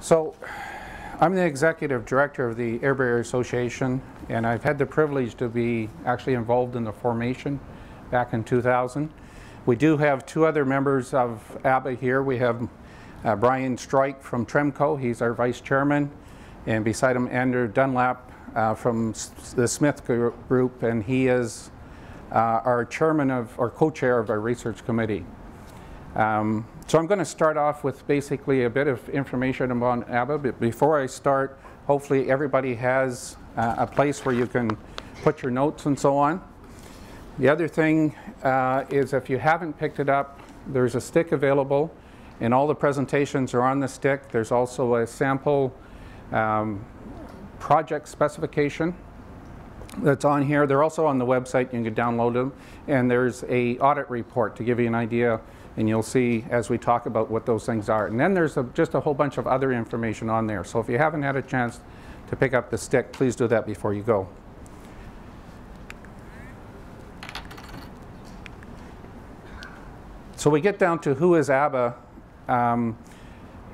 So I'm the executive director of the Air Barrier Association, and I've had the privilege to be actually involved in the formation back in 2000. We do have two other members of ABAA here. We have uh, Brian Strike from Tremco, he's our vice chairman, and beside him Andrew Dunlap uh, from S- the Smith Group, and he is uh, our chairman of, or co-chair of our research committee. Um, so I'm going to start off with basically a bit of information about ABAA, but before I start, hopefully everybody has uh, a place where you can put your notes and so on. The other thing uh, is if you haven't picked it up, there's a stick available, and all the presentations are on the stick. There's also a sample um, project specification that's on here. They're also on the website. You can download them. And there's a audit report to give you an idea, and you'll see as we talk about what those things are. And then there's a, just a whole bunch of other information on there. So if you haven't had a chance to pick up the stick, please do that before you go. So we get down to who is ABAA, um,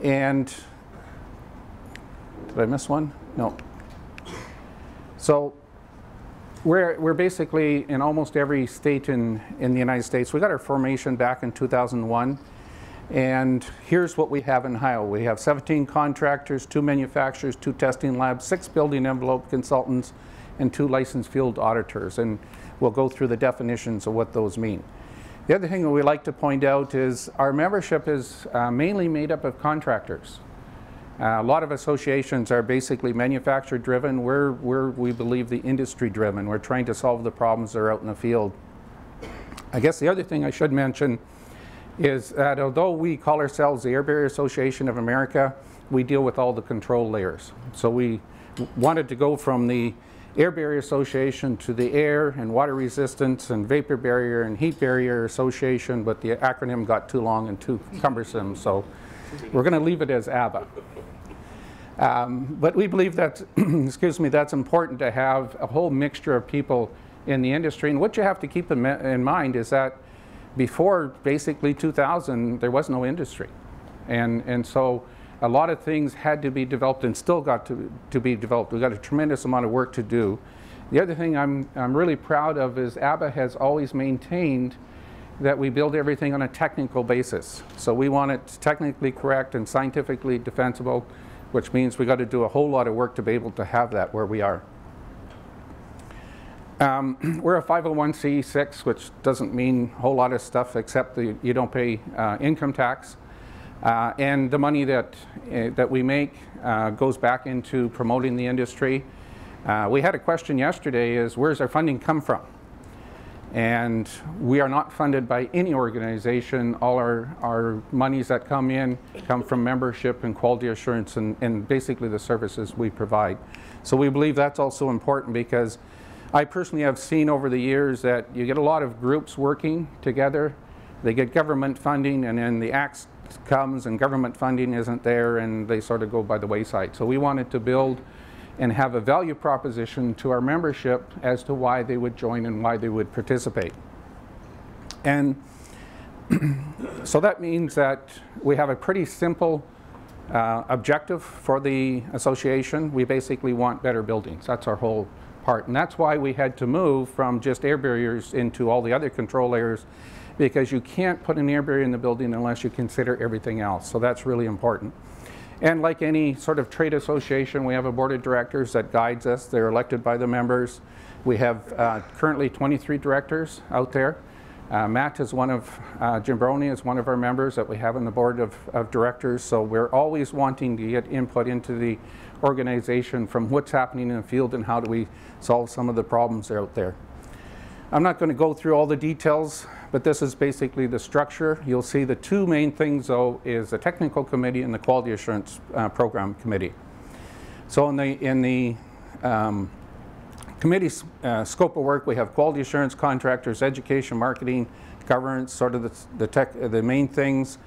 and did I miss one? No. So we're, we're basically in almost every state in, in the United States. We got our formation back in 2001. And here's what we have in Ohio. We have 17 contractors, two manufacturers, two testing labs, six building envelope consultants, and two licensed field auditors. And we'll go through the definitions of what those mean. The other thing that we like to point out is our membership is uh, mainly made up of contractors. Uh, a lot of associations are basically manufacturer driven. We're, we're, we believe, the industry driven. We're trying to solve the problems that are out in the field. I guess the other thing I should mention is that although we call ourselves the Air Barrier Association of America, we deal with all the control layers. So we wanted to go from the Air Barrier Association to the Air and Water Resistance and Vapor Barrier and Heat Barrier Association, but the acronym got too long and too cumbersome, so we're going to leave it as ABAA. Um, but we believe that, excuse me, that's important to have a whole mixture of people in the industry. And what you have to keep in, in mind is that before basically 2000, there was no industry. And, and so a lot of things had to be developed and still got to, to be developed. We've got a tremendous amount of work to do. The other thing I'm, I'm really proud of is ABAA has always maintained that we build everything on a technical basis. So we want it technically correct and scientifically defensible, which means we got to do a whole lot of work to be able to have that where we are. Um, we're a 501c6, which doesn't mean a whole lot of stuff except that you don't pay uh, income tax. Uh, and the money that, uh, that we make uh, goes back into promoting the industry. Uh, we had a question yesterday is where's our funding come from? And we are not funded by any organization. All our, our monies that come in come from membership and quality assurance and, and basically the services we provide. So we believe that's also important because I personally have seen over the years that you get a lot of groups working together. They get government funding and then the axe comes and government funding isn't there and they sort of go by the wayside. So we wanted to build and have a value proposition to our membership as to why they would join and why they would participate. And so that means that we have a pretty simple uh, objective for the association. We basically want better buildings. That's our whole part. And that's why we had to move from just air barriers into all the other control layers because you can't put an air barrier in the building unless you consider everything else. So that's really important. And like any sort of trade association, we have a board of directors that guides us. They're elected by the members. We have uh, currently 23 directors out there. Uh, Matt is one of, uh, Jim is one of our members that we have on the board of, of directors. So we're always wanting to get input into the organization from what's happening in the field and how do we solve some of the problems out there. I'm not going to go through all the details, but this is basically the structure. You'll see the two main things, though, is the technical committee and the quality assurance uh, program committee. So in the, in the um, committee's uh, scope of work, we have quality assurance contractors, education, marketing, governance, sort of the, the, tech, the main things.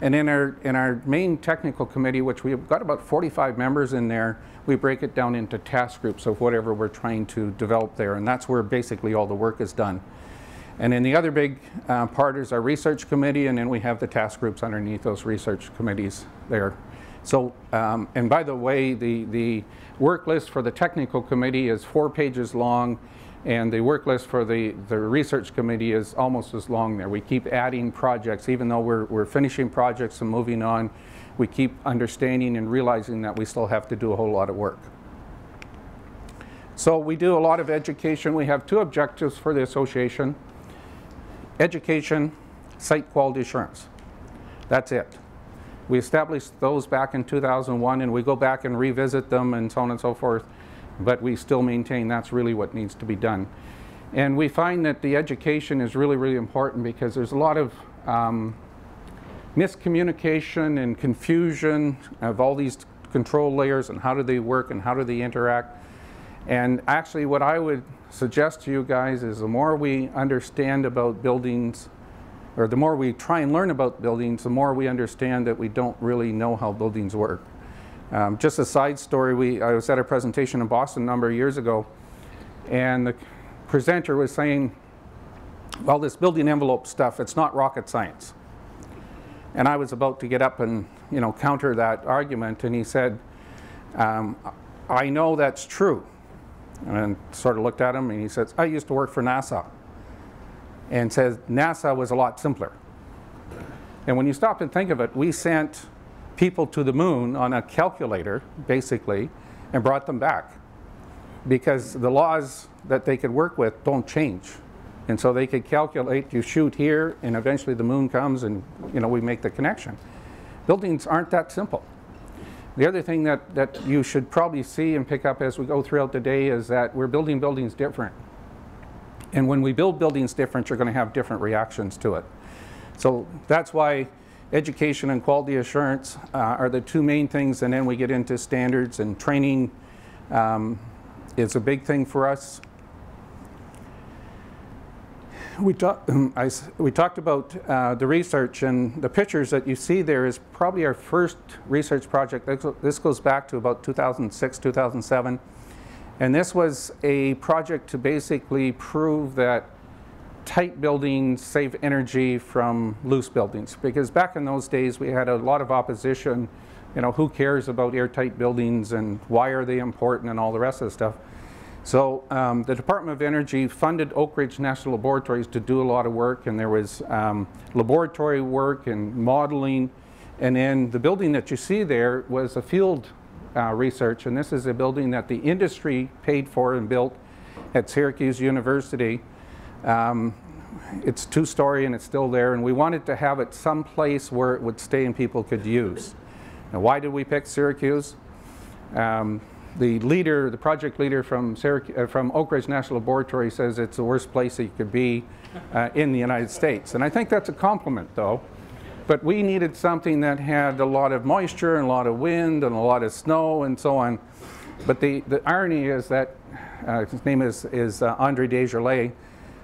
And in our, in our main technical committee, which we've got about 45 members in there, we break it down into task groups of whatever we're trying to develop there. And that's where basically all the work is done. And then the other big uh, part is our research committee, and then we have the task groups underneath those research committees there. So, um, and by the way, the, the work list for the technical committee is four pages long, and the work list for the, the research committee is almost as long there. We keep adding projects, even though we're, we're finishing projects and moving on, we keep understanding and realizing that we still have to do a whole lot of work. So we do a lot of education. We have two objectives for the association. Education, site quality assurance. That's it. We established those back in 2001 and we go back and revisit them and so on and so forth, but we still maintain that's really what needs to be done. And we find that the education is really, really important because there's a lot of um, miscommunication and confusion of all these control layers and how do they work and how do they interact. And actually what I would suggest to you guys is the more we understand about buildings, or the more we try and learn about buildings, the more we understand that we don't really know how buildings work. Um, just a side story, we, I was at a presentation in Boston a number of years ago, and the presenter was saying, well, this building envelope stuff, it's not rocket science. And I was about to get up and you know, counter that argument, and he said, um, I know that's true. And sort of looked at him and he says, I used to work for NASA. And says, NASA was a lot simpler. And when you stop and think of it, we sent people to the moon on a calculator, basically, and brought them back. Because the laws that they could work with don't change. And so they could calculate, you shoot here, and eventually the moon comes and you know, we make the connection. Buildings aren't that simple. The other thing that, that you should probably see and pick up as we go throughout the day is that we're building buildings different. And when we build buildings different, you're going to have different reactions to it. So that's why education and quality assurance uh, are the two main things, and then we get into standards and training um, is a big thing for us we, talk, I, we talked about uh, the research and the pictures that you see there is probably our first research project. This goes back to about 2006, 2007. And this was a project to basically prove that tight buildings save energy from loose buildings. Because back in those days, we had a lot of opposition. You know, who cares about airtight buildings and why are they important and all the rest of the stuff. So um, the Department of Energy funded Oak Ridge National Laboratories to do a lot of work and there was um, laboratory work and modeling and then the building that you see there was a field uh, research and this is a building that the industry paid for and built at Syracuse University. Um, it's two-story and it's still there and we wanted to have it someplace where it would stay and people could use. Now why did we pick Syracuse? Um, the leader, the project leader from, uh, from Oak Ridge National Laboratory says it's the worst place that you could be uh, in the United States. And I think that's a compliment though. But we needed something that had a lot of moisture and a lot of wind and a lot of snow and so on. But the, the irony is that, uh, his name is, is uh, Andre Desjarlais,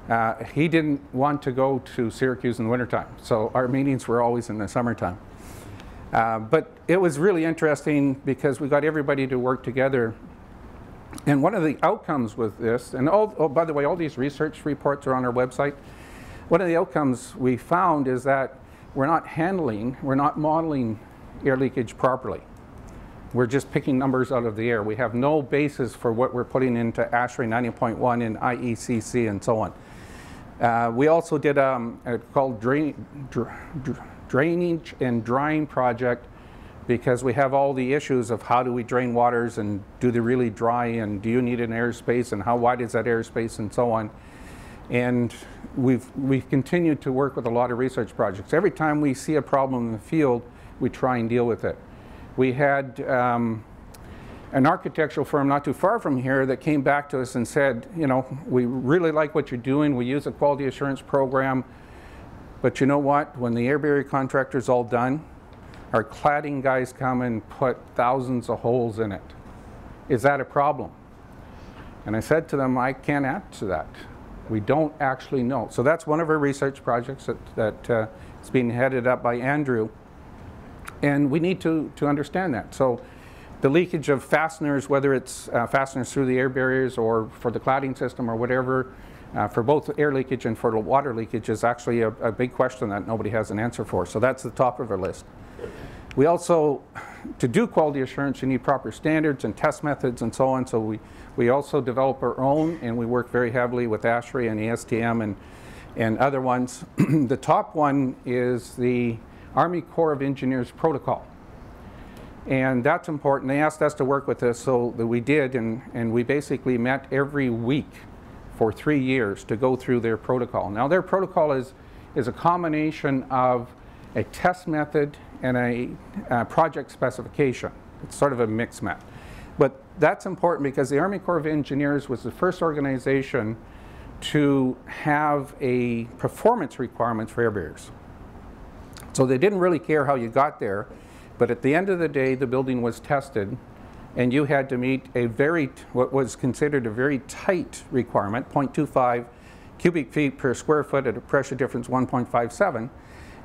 uh, he didn't want to go to Syracuse in the wintertime. So our meetings were always in the summertime. Uh, but it was really interesting because we got everybody to work together. And one of the outcomes with this, and all, oh, by the way, all these research reports are on our website. One of the outcomes we found is that we're not handling, we're not modeling air leakage properly. We're just picking numbers out of the air. We have no basis for what we're putting into ASHRAE 90.1 and IECC and so on. Uh, we also did um, a called drain, dr dr drainage and drying project because we have all the issues of how do we drain waters and do they really dry and do you need an airspace and how wide is that airspace and so on. And we've, we've continued to work with a lot of research projects. Every time we see a problem in the field, we try and deal with it. We had um, an architectural firm not too far from here that came back to us and said, you know, we really like what you're doing. We use a quality assurance program. But you know what? When the air barrier contractor's all done, our cladding guys come and put thousands of holes in it. Is that a problem? And I said to them, I can't answer that. We don't actually know. So that's one of our research projects that, that uh, is being headed up by Andrew. And we need to, to understand that. So the leakage of fasteners, whether it's uh, fasteners through the air barriers or for the cladding system or whatever, uh, for both air leakage and for water leakage is actually a, a, big question that nobody has an answer for. So that's the top of our list. We also, to do quality assurance, you need proper standards and test methods and so on. So we, we also develop our own and we work very heavily with ASHRAE and ASTM and, and other ones. the top one is the Army Corps of Engineers protocol. And that's important. They asked us to work with us, so that we did, and, and we basically met every week for three years to go through their protocol. Now, their protocol is, is a combination of a test method and a uh, project specification. It's sort of a mix match. But that's important because the Army Corps of Engineers was the first organization to have a performance requirements for air barriers. So they didn't really care how you got there, but at the end of the day, the building was tested and you had to meet a very, what was considered a very tight requirement, 0.25 cubic feet per square foot at a pressure difference 1.57.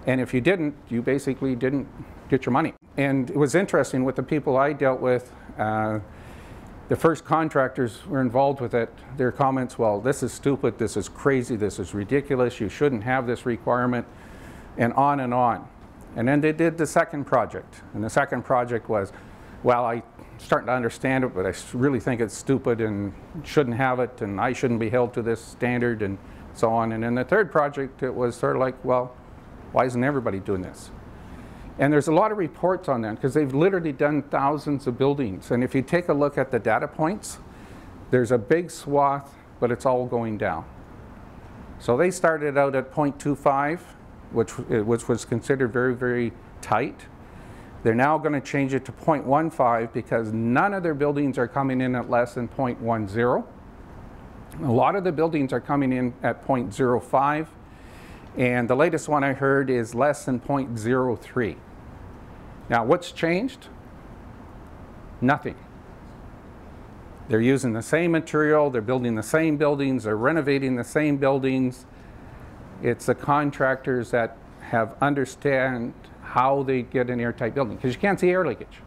And if you didn't, you basically didn't get your money. And it was interesting with the people I dealt with, uh, the first contractors were involved with it, their comments, well, this is stupid, this is crazy, this is ridiculous, you shouldn't have this requirement, and on and on. And then they did the second project. And the second project was, well, I'm starting to understand it, but I really think it's stupid and shouldn't have it, and I shouldn't be held to this standard, and so on. And then the third project, it was sort of like, well, why isn't everybody doing this? And there's a lot of reports on that because they've literally done thousands of buildings. And if you take a look at the data points, there's a big swath, but it's all going down. So they started out at 0.25, which, which was considered very, very tight. They're now going to change it to 0.15 because none of their buildings are coming in at less than 0.10. A lot of the buildings are coming in at 0.05. And the latest one I heard is less than 0.03. Now, what's changed? Nothing. They're using the same material, they're building the same buildings, they're renovating the same buildings. It's the contractors that have understand how they get an airtight building because you can't see air leakage.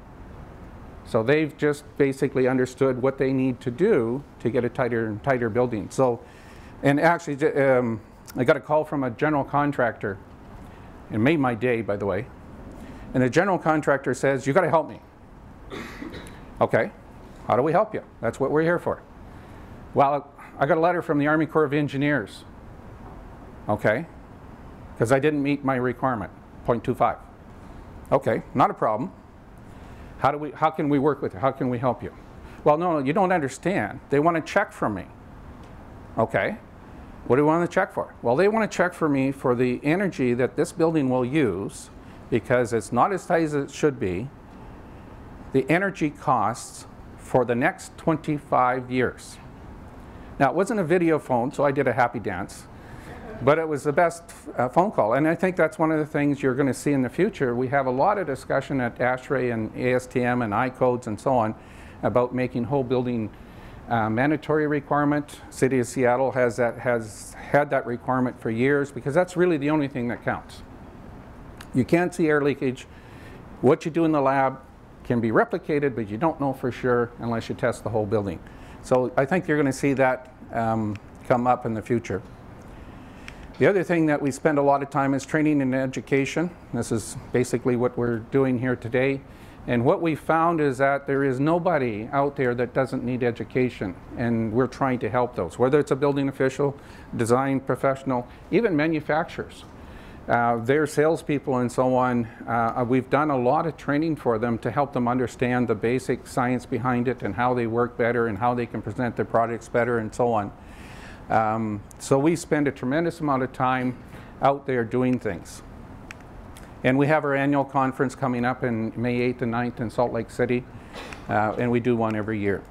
So they've just basically understood what they need to do to get a tighter and tighter building. So, and actually, um, I got a call from a general contractor. It made my day, by the way. And the general contractor says, you got to help me. okay, how do we help you? That's what we're here for. Well, I got a letter from the Army Corps of Engineers. Okay, because I didn't meet my requirement, 0.25. Okay, not a problem. How, do we, how can we work with you? How can we help you? Well, no, you don't understand. They want to check from me. Okay, what do you want to check for? Well, they want to check for me for the energy that this building will use because it's not as tight as it should be, the energy costs for the next 25 years. Now, it wasn't a video phone, so I did a happy dance, but it was the best uh, phone call. And I think that's one of the things you're going to see in the future. We have a lot of discussion at ASHRAE and ASTM and I-codes and so on about making whole building uh, mandatory requirement. City of Seattle has, that, has had that requirement for years because that's really the only thing that counts. You can't see air leakage. What you do in the lab can be replicated, but you don't know for sure unless you test the whole building. So I think you're going to see that um, come up in the future. The other thing that we spend a lot of time is training and education. This is basically what we're doing here today. And what we found is that there is nobody out there that doesn't need education, and we're trying to help those, whether it's a building official, design professional, even manufacturers. Uh, their salespeople and so on, uh, we've done a lot of training for them to help them understand the basic science behind it and how they work better and how they can present their products better and so on. Um, so we spend a tremendous amount of time out there doing things. And we have our annual conference coming up in May 8th and 9th in Salt Lake City, uh, and we do one every year.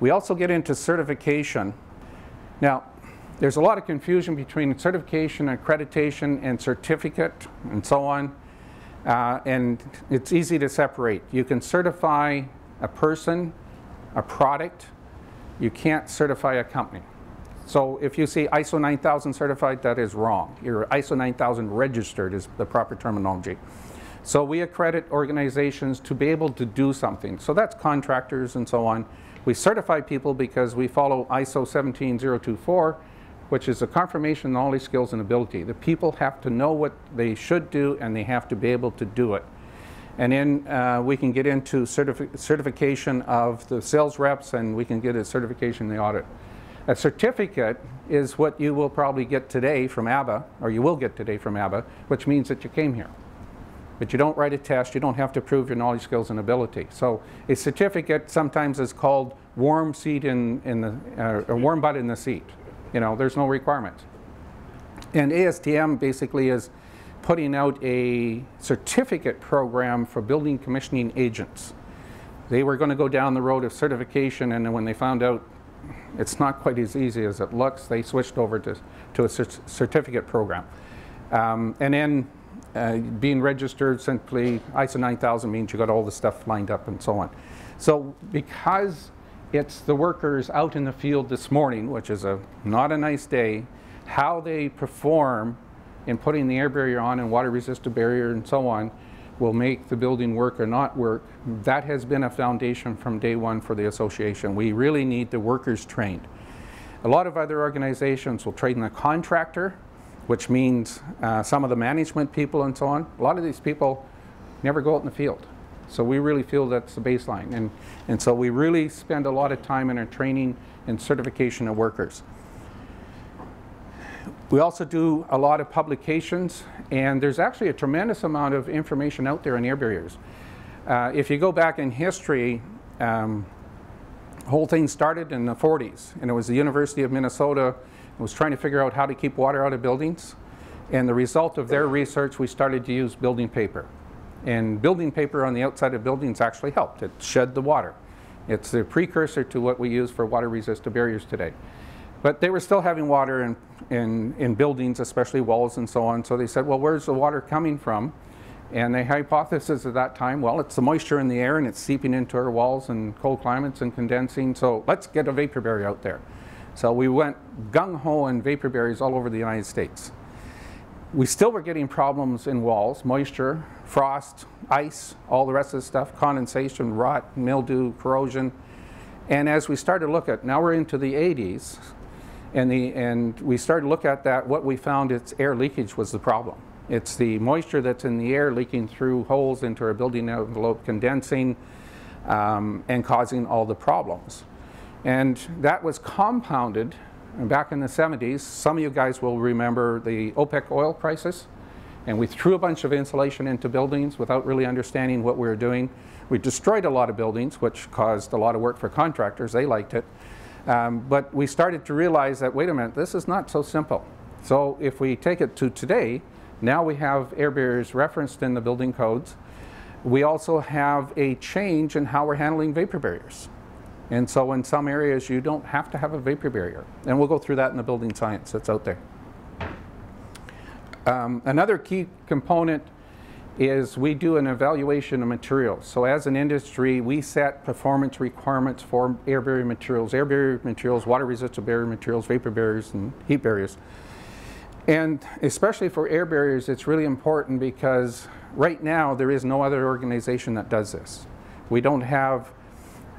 We also get into certification. Now, there's a lot of confusion between certification, accreditation, and certificate, and so on. Uh, and it's easy to separate. You can certify a person, a product. You can't certify a company. So if you see ISO 9000 certified, that is wrong. Your ISO 9000 registered is the proper terminology. So we accredit organizations to be able to do something. So that's contractors and so on. We certify people because we follow ISO 17024, which is a confirmation of knowledge, skills, and ability. The people have to know what they should do and they have to be able to do it. And then uh, we can get into certifi certification of the sales reps and we can get a certification in the audit. A certificate is what you will probably get today from ABAA, or you will get today from ABAA, which means that you came here. But you don't write a test, you don't have to prove your knowledge, skills, and ability. So a certificate sometimes is called warm seat in, in the, uh, a warm butt in the seat. You know, there's no requirement. And ASTM basically is putting out a certificate program for building commissioning agents. They were going to go down the road of certification, and when they found out it's not quite as easy as it looks, they switched over to, to a certificate program. Um, and then uh, being registered simply, ISO 9000 means you got all the stuff lined up and so on. So because it's the workers out in the field this morning, which is a not a nice day, how they perform in putting the air barrier on and water resistant barrier and so on will make the building work or not work. That has been a foundation from day one for the association. We really need the workers trained. A lot of other organizations will train the contractor, which means uh, some of the management people and so on. A lot of these people never go out in the field. So we really feel that's the baseline. And, and so we really spend a lot of time in our training and certification of workers. We also do a lot of publications, and there's actually a tremendous amount of information out there on air barriers. Uh, if you go back in history, um, the whole thing started in the 40s, and it was the University of Minnesota was trying to figure out how to keep water out of buildings. And the result of their research, we started to use building paper. And building paper on the outside of buildings actually helped. It shed the water. It's the precursor to what we use for water resistant barriers today. But they were still having water in, in, in buildings, especially walls and so on. So they said, well, where's the water coming from? And the hypothesis at that time, well, it's the moisture in the air and it's seeping into our walls and cold climates and condensing. So let's get a vapor barrier out there. So we went gung-ho in vapor barriers all over the United States. We still were getting problems in walls, moisture, frost, ice, all the rest of the stuff, condensation, rot, mildew, corrosion. And as we started to look at, now we're into the 80s, and, the, and we started to look at that, what we found is air leakage was the problem. It's the moisture that's in the air leaking through holes into our building envelope, condensing, um, and causing all the problems. And that was compounded back in the 70s. Some of you guys will remember the OPEC oil crisis. And we threw a bunch of insulation into buildings without really understanding what we were doing. We destroyed a lot of buildings, which caused a lot of work for contractors. They liked it. Um, but we started to realize that, wait a minute, this is not so simple. So if we take it to today, now we have air barriers referenced in the building codes. We also have a change in how we're handling vapor barriers. And so in some areas you don't have to have a vapor barrier. And we'll go through that in the building science that's out there. Um, another key component is we do an evaluation of materials. So as an industry, we set performance requirements for air barrier materials, air barrier materials, water resistant barrier materials, vapor barriers, and heat barriers. And especially for air barriers, it's really important because right now there is no other organization that does this. We don't have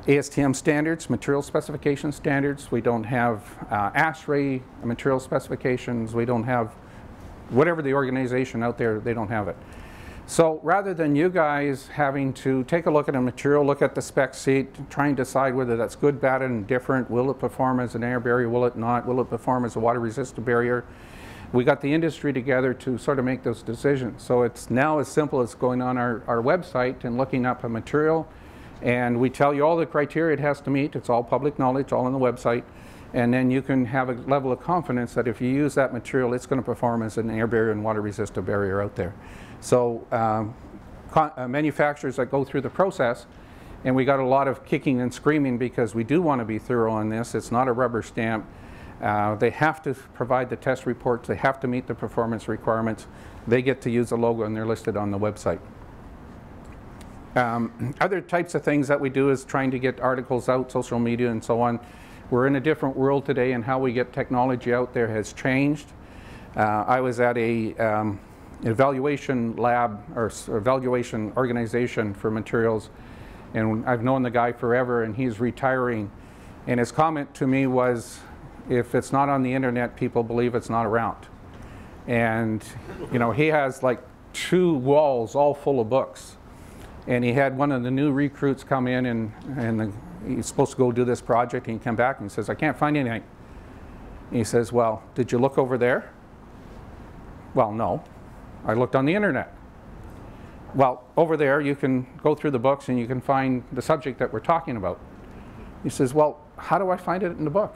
ASTM standards, material specification standards. We don't have uh, ASHRAE material specifications. We don't have whatever the organization out there, they don't have it. So rather than you guys having to take a look at a material, look at the spec sheet, try and decide whether that's good, bad, and different, will it perform as an air barrier, will it not, will it perform as a water resistant barrier, we got the industry together to sort of make those decisions. So it's now as simple as going on our, our website and looking up a material, and we tell you all the criteria it has to meet. It's all public knowledge, all on the website. And then you can have a level of confidence that if you use that material, it's going to perform as an air barrier and water resistant barrier out there. So um, uh, manufacturers that go through the process, and we got a lot of kicking and screaming because we do want to be thorough on this. It's not a rubber stamp. Uh, they have to provide the test reports. They have to meet the performance requirements. They get to use the logo and they're listed on the website. Um, other types of things that we do is trying to get articles out, social media and so on. We're in a different world today and how we get technology out there has changed. Uh, I was at a um, evaluation lab or evaluation organization for materials and I've known the guy forever and he's retiring and his comment to me was if it's not on the internet people believe it's not around and you know he has like two walls all full of books And he had one of the new recruits come in and, and the, he's supposed to go do this project. And he came back and he says, I can't find anything. He says, Well, did you look over there? Well, no. I looked on the internet. Well, over there you can go through the books and you can find the subject that we're talking about. He says, Well, how do I find it in the book?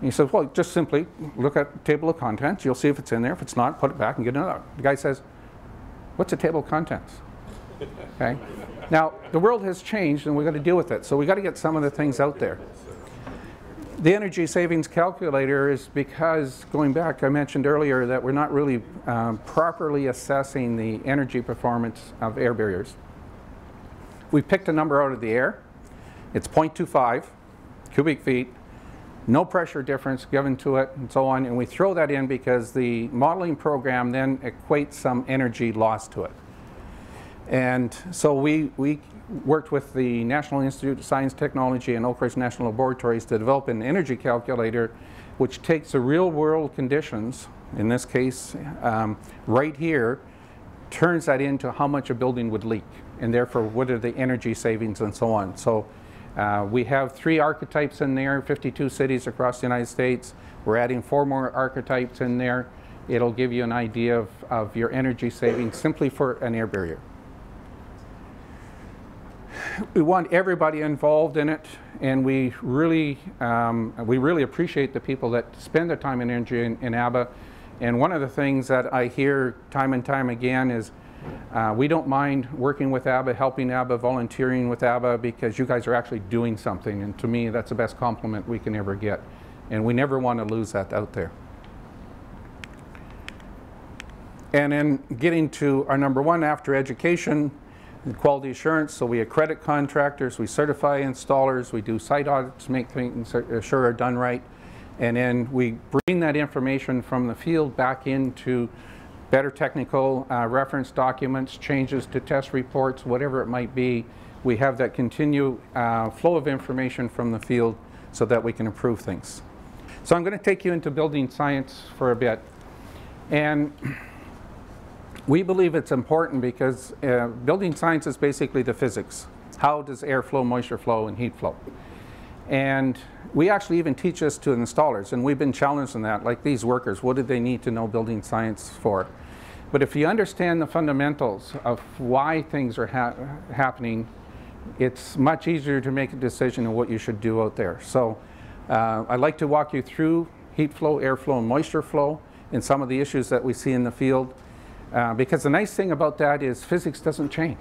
And he says, Well, just simply look at the table of contents. You'll see if it's in there. If it's not, put it back and get another. The guy says, What's a table of contents? Okay. Now, the world has changed and we've got to deal with it. So we've got to get some of the things out there. The energy savings calculator is because, going back, I mentioned earlier that we're not really um, properly assessing the energy performance of air barriers. We picked a number out of the air. It's 0.25 cubic feet, no pressure difference given to it, and so on. And we throw that in because the modeling program then equates some energy loss to it. And so we, we worked with the National Institute of Science Technology and Oak Ridge National Laboratories to develop an energy calculator which takes the real world conditions, in this case um, right here, turns that into how much a building would leak and therefore what are the energy savings and so on. So uh, we have three archetypes in there, 52 cities across the United States. We're adding four more archetypes in there. It'll give you an idea of, of your energy savings simply for an air barrier we want everybody involved in it, and we really, um, we really appreciate the people that spend their time and energy in, in ABAA. And one of the things that I hear time and time again is uh, we don't mind working with ABAA, helping ABAA, volunteering with ABAA, because you guys are actually doing something. And to me, that's the best compliment we can ever get. And we never want to lose that out there. And then getting to our number one after education, quality assurance, so we accredit contractors, we certify installers, we do site audits, make things sure are done right, and then we bring that information from the field back into better technical uh, reference documents, changes to test reports, whatever it might be. We have that continued uh, flow of information from the field so that we can improve things. So I'm going to take you into building science for a bit. And we believe it's important because uh, building science is basically the physics. How does air flow, moisture flow, and heat flow? And we actually even teach this to installers, and we've been challenged in that, like these workers, what do they need to know building science for? But if you understand the fundamentals of why things are ha happening, it's much easier to make a decision on what you should do out there. So uh, I'd like to walk you through heat flow, airflow, and moisture flow, and some of the issues that we see in the field. Uh, because the nice thing about that is physics doesn't change.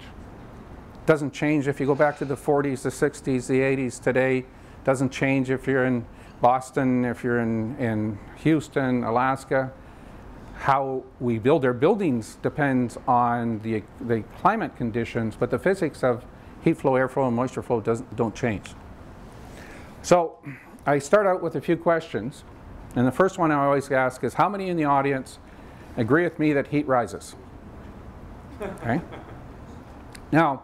Doesn't change if you go back to the 40s, the 60s, the 80s today. Doesn't change if you're in Boston, if you're in, in Houston, Alaska. How we build our buildings depends on the, the climate conditions, but the physics of heat flow, airflow, and moisture flow doesn't, don't change. So I start out with a few questions. And the first one I always ask is, how many in the audience agree with me that heat rises. Okay? Now,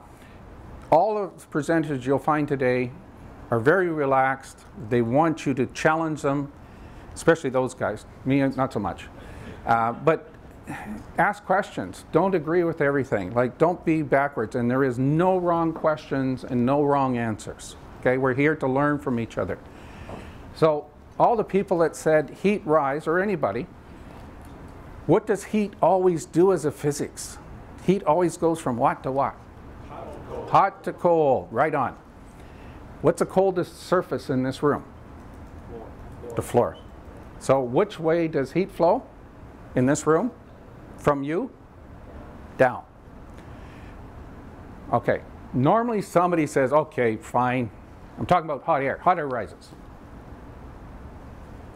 all of the presenters you'll find today are very relaxed. They want you to challenge them, especially those guys. Me, not so much. Uh, but ask questions. Don't agree with everything. Like, don't be backwards. And there is no wrong questions and no wrong answers. Okay? We're here to learn from each other. So, all the people that said heat rise, or anybody, what does heat always do as a physics? Heat always goes from what to what? Hot to cold. Hot to cold, right on. What's the coldest surface in this room? Floor. The floor. So which way does heat flow in this room? From you down. Okay, normally somebody says, okay, fine. I'm talking about hot air. Hot air rises.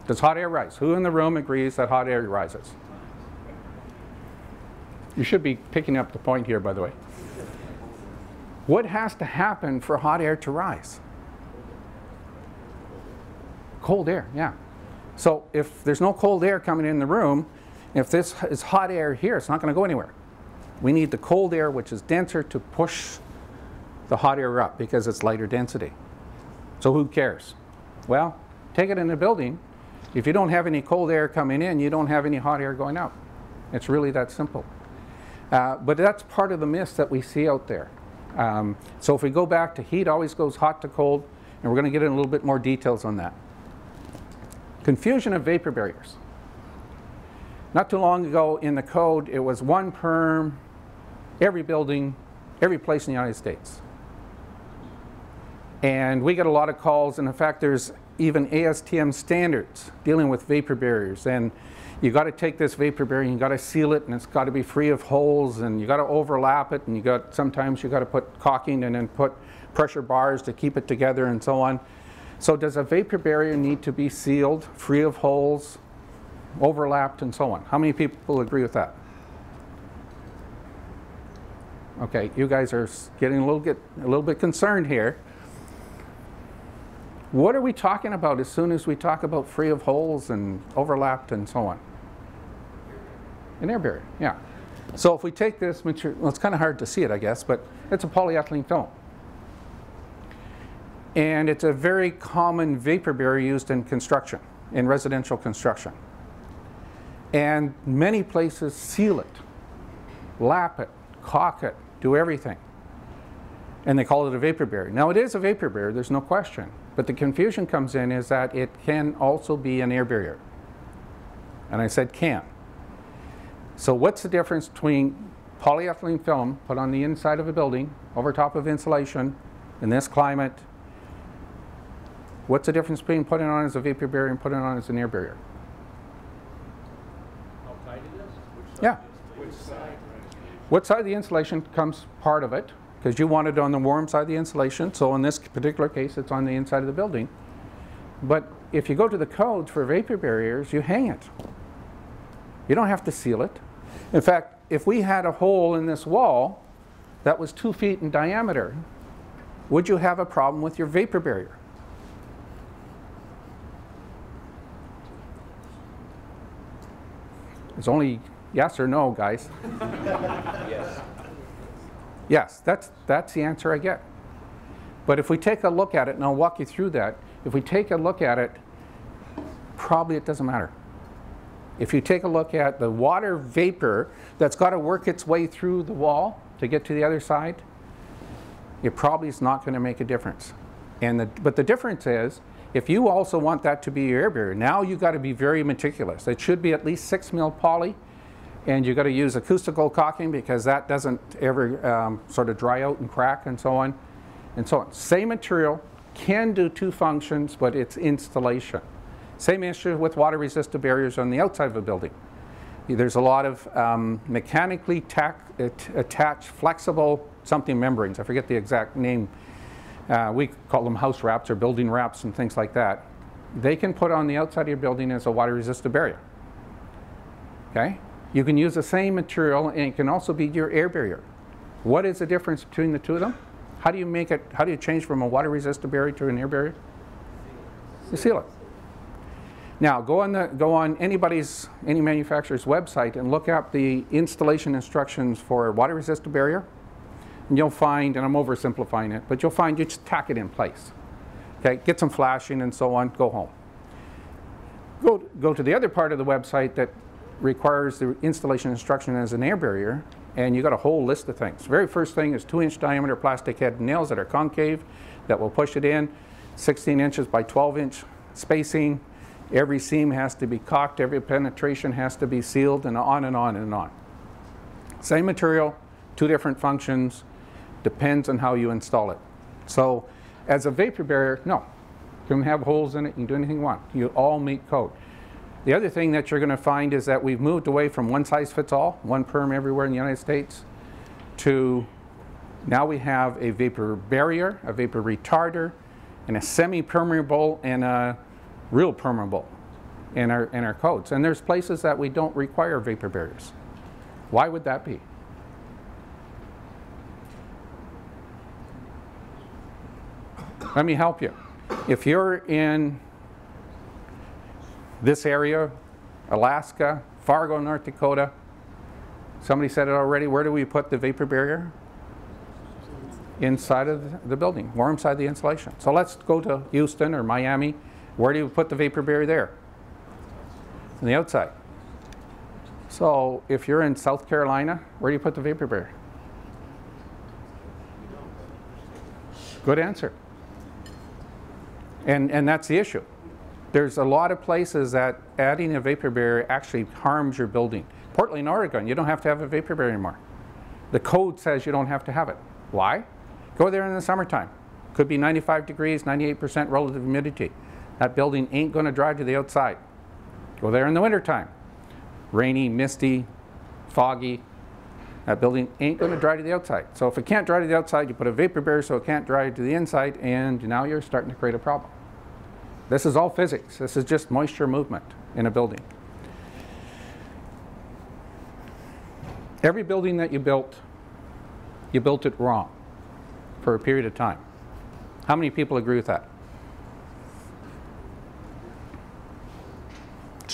Does hot air rise? Who in the room agrees that hot air rises? You should be picking up the point here, by the way. What has to happen for hot air to rise? Cold air, yeah. So if there's no cold air coming in the room, if this is hot air here, it's not going to go anywhere. We need the cold air, which is denser, to push the hot air up because it's lighter density. So who cares? Well, take it in a building. If you don't have any cold air coming in, you don't have any hot air going out. It's really that simple. Uh, but that's part of the mist that we see out there. Um, so if we go back to heat always goes hot to cold, and we're going to get in a little bit more details on that. Confusion of vapor barriers. Not too long ago in the code, it was one perm, every building, every place in the United States. And we get a lot of calls, and in fact, there's even ASTM standards dealing with vapor barriers. And you got to take this vapor barrier, you got to seal it, and it's got to be free of holes, and you got to overlap it, and you got sometimes you got to put caulking and then put pressure bars to keep it together, and so on. So does a vapor barrier need to be sealed, free of holes, overlapped, and so on? How many people agree with that? Okay, you guys are getting a little, get, a little bit concerned here. What are we talking about as soon as we talk about free of holes and overlapped and so on? An air barrier, yeah. So if we take this material, well, it's kind of hard to see it, I guess, but it's a polyethylene film. And it's a very common vapor barrier used in construction, in residential construction. And many places seal it, lap it, caulk it, do everything. And they call it a vapor barrier. Now it is a vapor barrier, there's no question. But the confusion comes in is that it can also be an air barrier. And I said can. So what's the difference between polyethylene film put on the inside of a building over top of insulation in this climate? What's the difference between putting it on as a vapor barrier and putting it on as an air barrier? How tight it is? Yeah. Which side? What side of the insulation comes part of it? Because you want it on the warm side of the insulation. So in this particular case, it's on the inside of the building. But if you go to the codes for vapor barriers, you hang it. You don't have to seal it. In fact, if we had a hole in this wall that was two feet in diameter, would you have a problem with your vapor barrier? It's only yes or no, guys. Yes. Yes, that's, that's the answer I get. But if we take a look at it, and I'll walk you through that, if we take a look at it, probably it doesn't matter. If you take a look at the water vapor that's got to work its way through the wall to get to the other side, it probably is not going to make a difference. And the, but the difference is, if you also want that to be your air barrier, now you've got to be very meticulous. It should be at least six mil poly, and you've got to use acoustical caulking because that doesn't ever um, sort of dry out and crack and so on, and so on. Same material, can do two functions, but it's installation. Same issue with water-resistant barriers on the outside of a building. There's a lot of um, mechanically tack, at, attached flexible something membranes. I forget the exact name. Uh, we call them house wraps or building wraps and things like that. They can put on the outside of your building as a water-resistant barrier. Okay? You can use the same material and it can also be your air barrier. What is the difference between the two of them? How do you make it, how do you change from a water-resistant barrier to an air barrier? You seal it. Now, go on, the, go on anybody's, any manufacturer's website and look up the installation instructions for a water-resistant barrier. And you'll find, and I'm oversimplifying it, but you'll find you just tack it in place. Okay, get some flashing and so on, go home. Go, go to the other part of the website that requires the installation instruction as an air barrier, and you got a whole list of things. Very first thing is two inch diameter plastic head nails that are concave that will push it in, 16 inches by 12 inch spacing. Every seam has to be caulked, every penetration has to be sealed, and on and on and on. Same material, two different functions, depends on how you install it. So as a vapor barrier, no. You can have holes in it, you can do anything you want. You all meet code. The other thing that you're going to find is that we've moved away from one size fits all, one perm everywhere in the United States, to now we have a vapor barrier, a vapor retarder, and a semi-permeable and a real permeable in our, in our codes. And there's places that we don't require vapor barriers. Why would that be? Let me help you. If you're in this area, Alaska, Fargo, North Dakota, somebody said it already, where do we put the vapor barrier? Inside of the building, warm side of the insulation. So let's go to Houston or Miami. Where do you put the vapor barrier there? On the outside. So if you're in South Carolina, where do you put the vapor barrier? Good answer. And, and that's the issue. There's a lot of places that adding a vapor barrier actually harms your building. Portland, Oregon, you don't have to have a vapor barrier anymore. The code says you don't have to have it. Why? Go there in the summertime. Could be 95 degrees, 98% relative humidity. That building ain't going to dry to the outside. Go there in the wintertime. Rainy, misty, foggy. That building ain't going to dry to the outside. So if it can't dry to the outside, you put a vapor barrier so it can't dry to the inside, and now you're starting to create a problem. This is all physics. This is just moisture movement in a building. Every building that you built, you built it wrong for a period of time. How many people agree with that?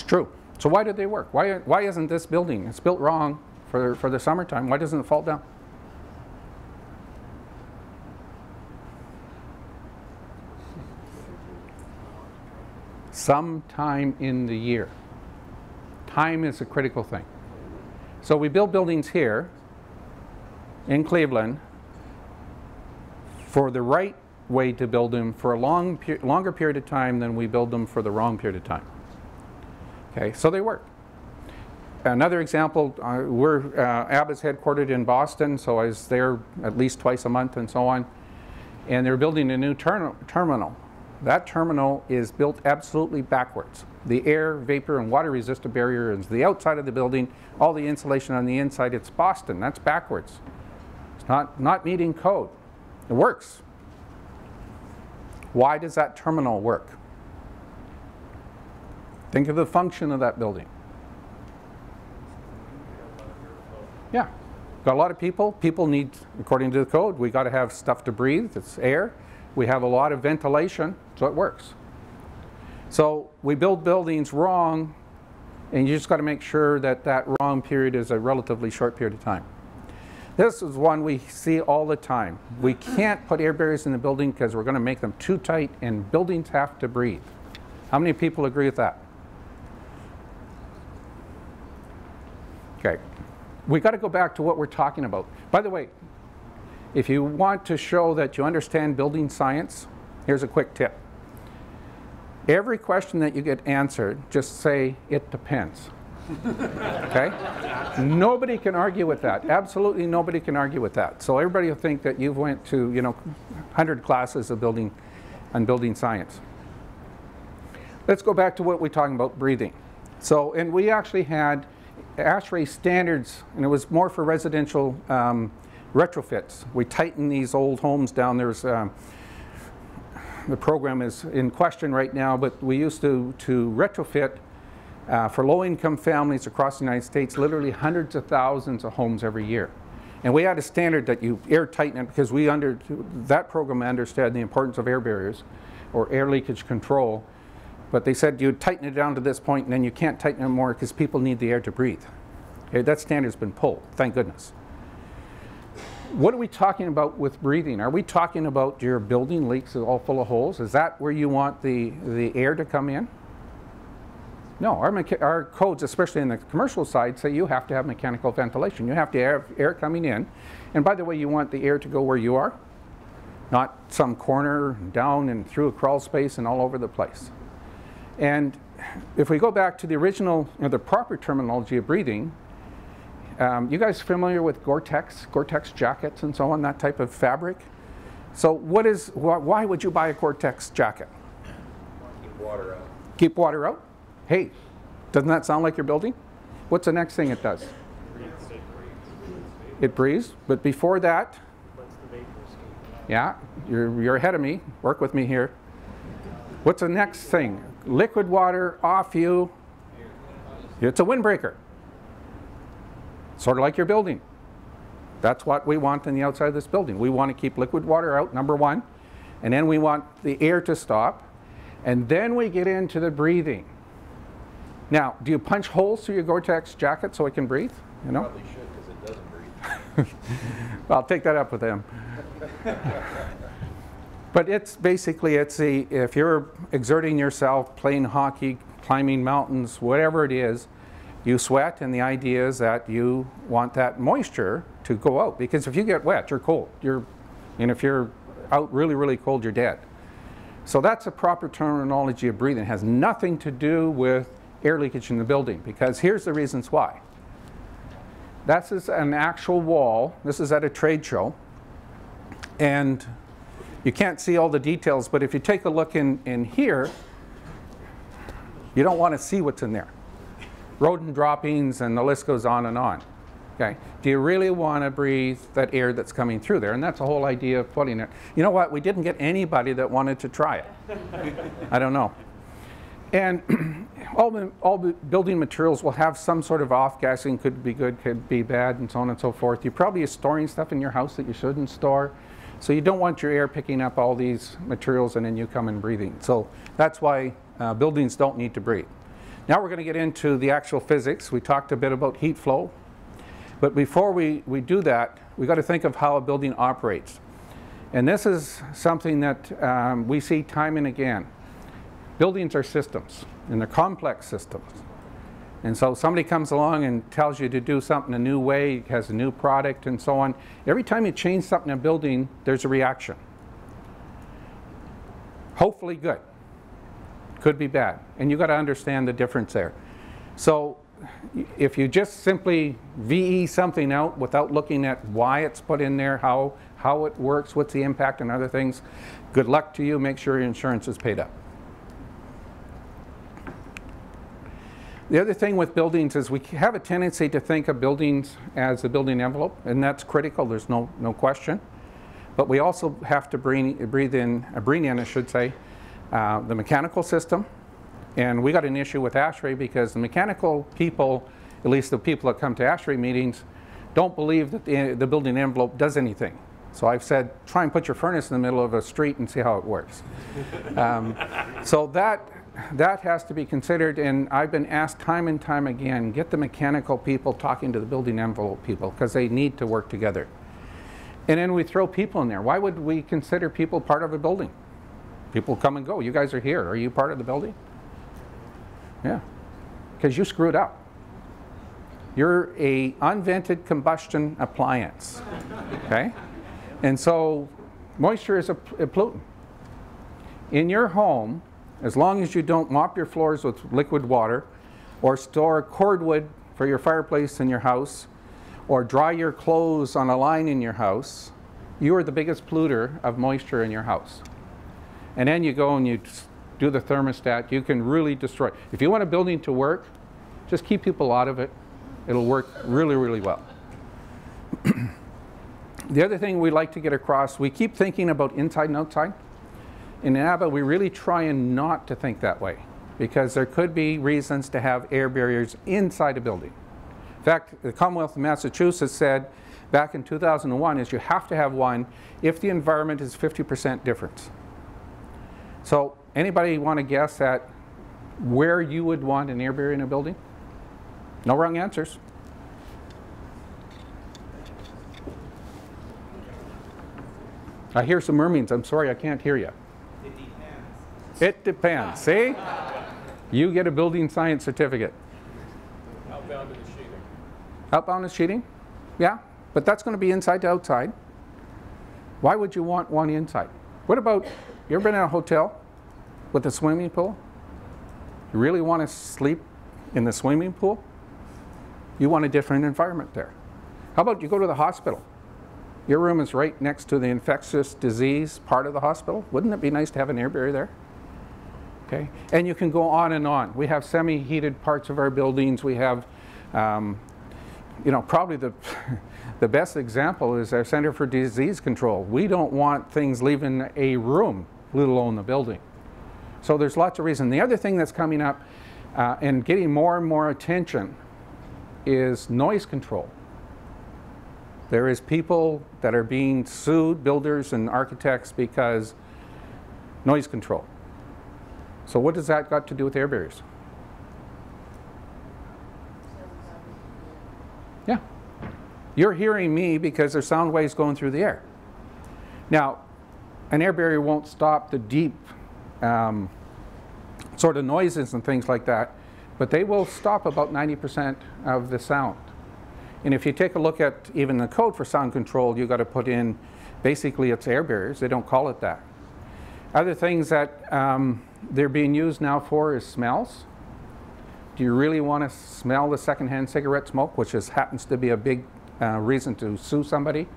True. So why did they work? Why, why isn't this building, it's built wrong for, for the summertime, why doesn't it fall down? Sometime in the year. Time is a critical thing. So we build buildings here in Cleveland for the right way to build them for a long, longer period of time than we build them for the wrong period of time. Okay, so they work. Another example, uh, we're, uh, ABAA's headquartered in Boston, so I was there at least twice a month and so on. And they're building a new ter- terminal. That terminal is built absolutely backwards. The air, vapor, and water resistant barrier is the outside of the building, all the insulation on the inside. It's Boston, that's backwards. It's not, not meeting code. It works. Why does that terminal work? Think of the function of that building. Yeah. Got a lot of people. People need, according to the code, we got to have stuff to breathe. It's air. We have a lot of ventilation, so it works. So we build buildings wrong, and you just got to make sure that that wrong period is a relatively short period of time. This is one we see all the time. We can't put air barriers in the building because we're going to make them too tight, and buildings have to breathe. How many people agree with that? Okay. We got to go back to what we're talking about. By the way, if you want to show that you understand building science, here's a quick tip. Every question that you get answered, just say, it depends. okay? Nobody can argue with that. Absolutely nobody can argue with that. So everybody will think that you've went to, you know, 100 classes of building on building science. Let's go back to what we're talking about breathing. So, and we actually had ASHRAE standards, and it was more for residential um, retrofits. We tightened these old homes down. There's um, the program is in question right now, but we used to to retrofit uh, for low-income families across the United States, literally hundreds of thousands of homes every year. And we had a standard that you air tighten it because we under that program understood the importance of air barriers or air leakage control. But they said you tighten it down to this point and then you can't tighten it more because people need the air to breathe. Okay, that standard's been pulled, thank goodness. What are we talking about with breathing? Are we talking about your building leaks all full of holes? Is that where you want the, the air to come in? No, our, our codes, especially in the commercial side, say you have to have mechanical ventilation. You have to have air coming in. And by the way, you want the air to go where you are, not some corner, down and through a crawl space and all over the place. And if we go back to the original, you know, the proper terminology of breathing, um, you guys familiar with Gore-Tex, Gore-Tex jackets and so on, that type of fabric? So what is, wh- why would you buy a Gore-Tex jacket? Keep water out. Keep water out? Hey, doesn't that sound like your building? What's the next thing it does? It breathes, but before that, yeah, you're, you're ahead of me. Work with me here. What's the next thing? Liquid water off you. It's a windbreaker. Sort of like your building. That's what we want on the outside of this building. We want to keep liquid water out, number one, and then we want the air to stop, and then we get into the breathing. Now, do you punch holes through your Gore-Tex jacket so it can breathe? You know? Probably should because it doesn't breathe. I'll take that up with them. but it's basically it's the if you're exerting yourself, playing hockey, climbing mountains, whatever it is, You sweat, and the idea is that you want that moisture to go out because if you get wet, you're cold. You're, and if you're out really, really cold, you're dead. So that's a proper terminology of breathing. It has nothing to do with air leakage in the building because here's the reasons why. That's is an actual wall. This is at a trade show. And you can't see all the details, but if you take a look in, in here, you don't want to see what's in there. Rodent droppings and the list goes on and on. Okay. Do you really want to breathe that air that's coming through there? And that's the whole idea of putting it. You know what? We didn't get anybody that wanted to try it. I don't know. And all the, all the building materials will have some sort of off-gassing, could be good, could be bad, and so on and so forth. You probably are storing stuff in your house that you shouldn't store. So you don't want your air picking up all these materials and then you come in breathing. So that's why uh, buildings don't need to breathe. Now we're going to get into the actual physics. We talked a bit about heat flow. But before we, we do that, we've got to think of how a building operates. And this is something that um, we see time and again. Buildings are systems, and they're complex systems. And so somebody comes along and tells you to do something a new way, has a new product and so on. Every time you change something in a building, there's a reaction. Hopefully good. Could be bad. And you've got to understand the difference there. So if you just simply VE something out without looking at why it's put in there, how, how it works, what's the impact and other things, good luck to you. Make sure your insurance is paid up. The other thing with buildings is we have a tendency to think of buildings as a building envelope, and that's critical, there's no, no question. But we also have to bring, breathe in, uh, bring in, I should say, uh, the mechanical system. And we got an issue with ASHRAE because the mechanical people, at least the people that come to ASHRAE meetings, don't believe that the, the building envelope does anything. So I've said, try and put your furnace in the middle of a street and see how it works. um, so that that has to be considered, and I've been asked time and time again, get the mechanical people talking to the building envelope people, because they need to work together. And then we throw people in there. Why would we consider people part of a building? People come and go. You guys are here. Are you part of the building? Yeah. Because you screwed up. You're a unvented combustion appliance. Okay? And so moisture is a, a pollutant. In your home, as long as you don't mop your floors with liquid water or store cordwood for your fireplace in your house or dry your clothes on a line in your house, you are the biggest polluter of moisture in your house. And then you go and you do the thermostat, you can really destroy. If you want a building to work, just keep people out of it. It'll work really, really well. the other thing we like to get across, we keep thinking about inside and outside. In ABAA, we really try and not to think that way because there could be reasons to have air barriers inside a building. In fact, the Commonwealth of Massachusetts said back in 2001 is you have to have one if the environment is 50% difference. So anybody want to guess at where you would want an air barrier in a building? No wrong answers. I hear some mermaids. I'm sorry, I can't hear you. It depends. See? You get a building science certificate. Outbound the sheeting. Outbound is sheeting? Yeah, but that's going to be inside to outside. Why would you want one inside? What about, you ever been in a hotel with a swimming pool? You really want to sleep in the swimming pool? You want a different environment there. How about you go to the hospital? Your room is right next to the infectious disease part of the hospital. Wouldn't it be nice to have an air barrier there? Okay, and you can go on and on. We have semi-heated parts of our buildings. We have, um, you know, probably the the best example is our Center for Disease Control. We don't want things leaving a room, let alone the building. So there's lots of reasons. The other thing that's coming up uh, and getting more and more attention is noise control. There is people that are being sued, builders and architects, because noise control. So what does that got to do with air barriers? Yeah. You're hearing me because there's sound waves going through the air. Now, an air barrier won't stop the deep um, sort of noises and things like that, but they will stop about 90% of the sound. And if you take a look at even the code for sound control, you've got to put in basically it's air barriers. They don't call it that. Other things that um, they're being used now for is smells. Do you really want to smell the secondhand cigarette smoke, which is, happens to be a big uh, reason to sue somebody?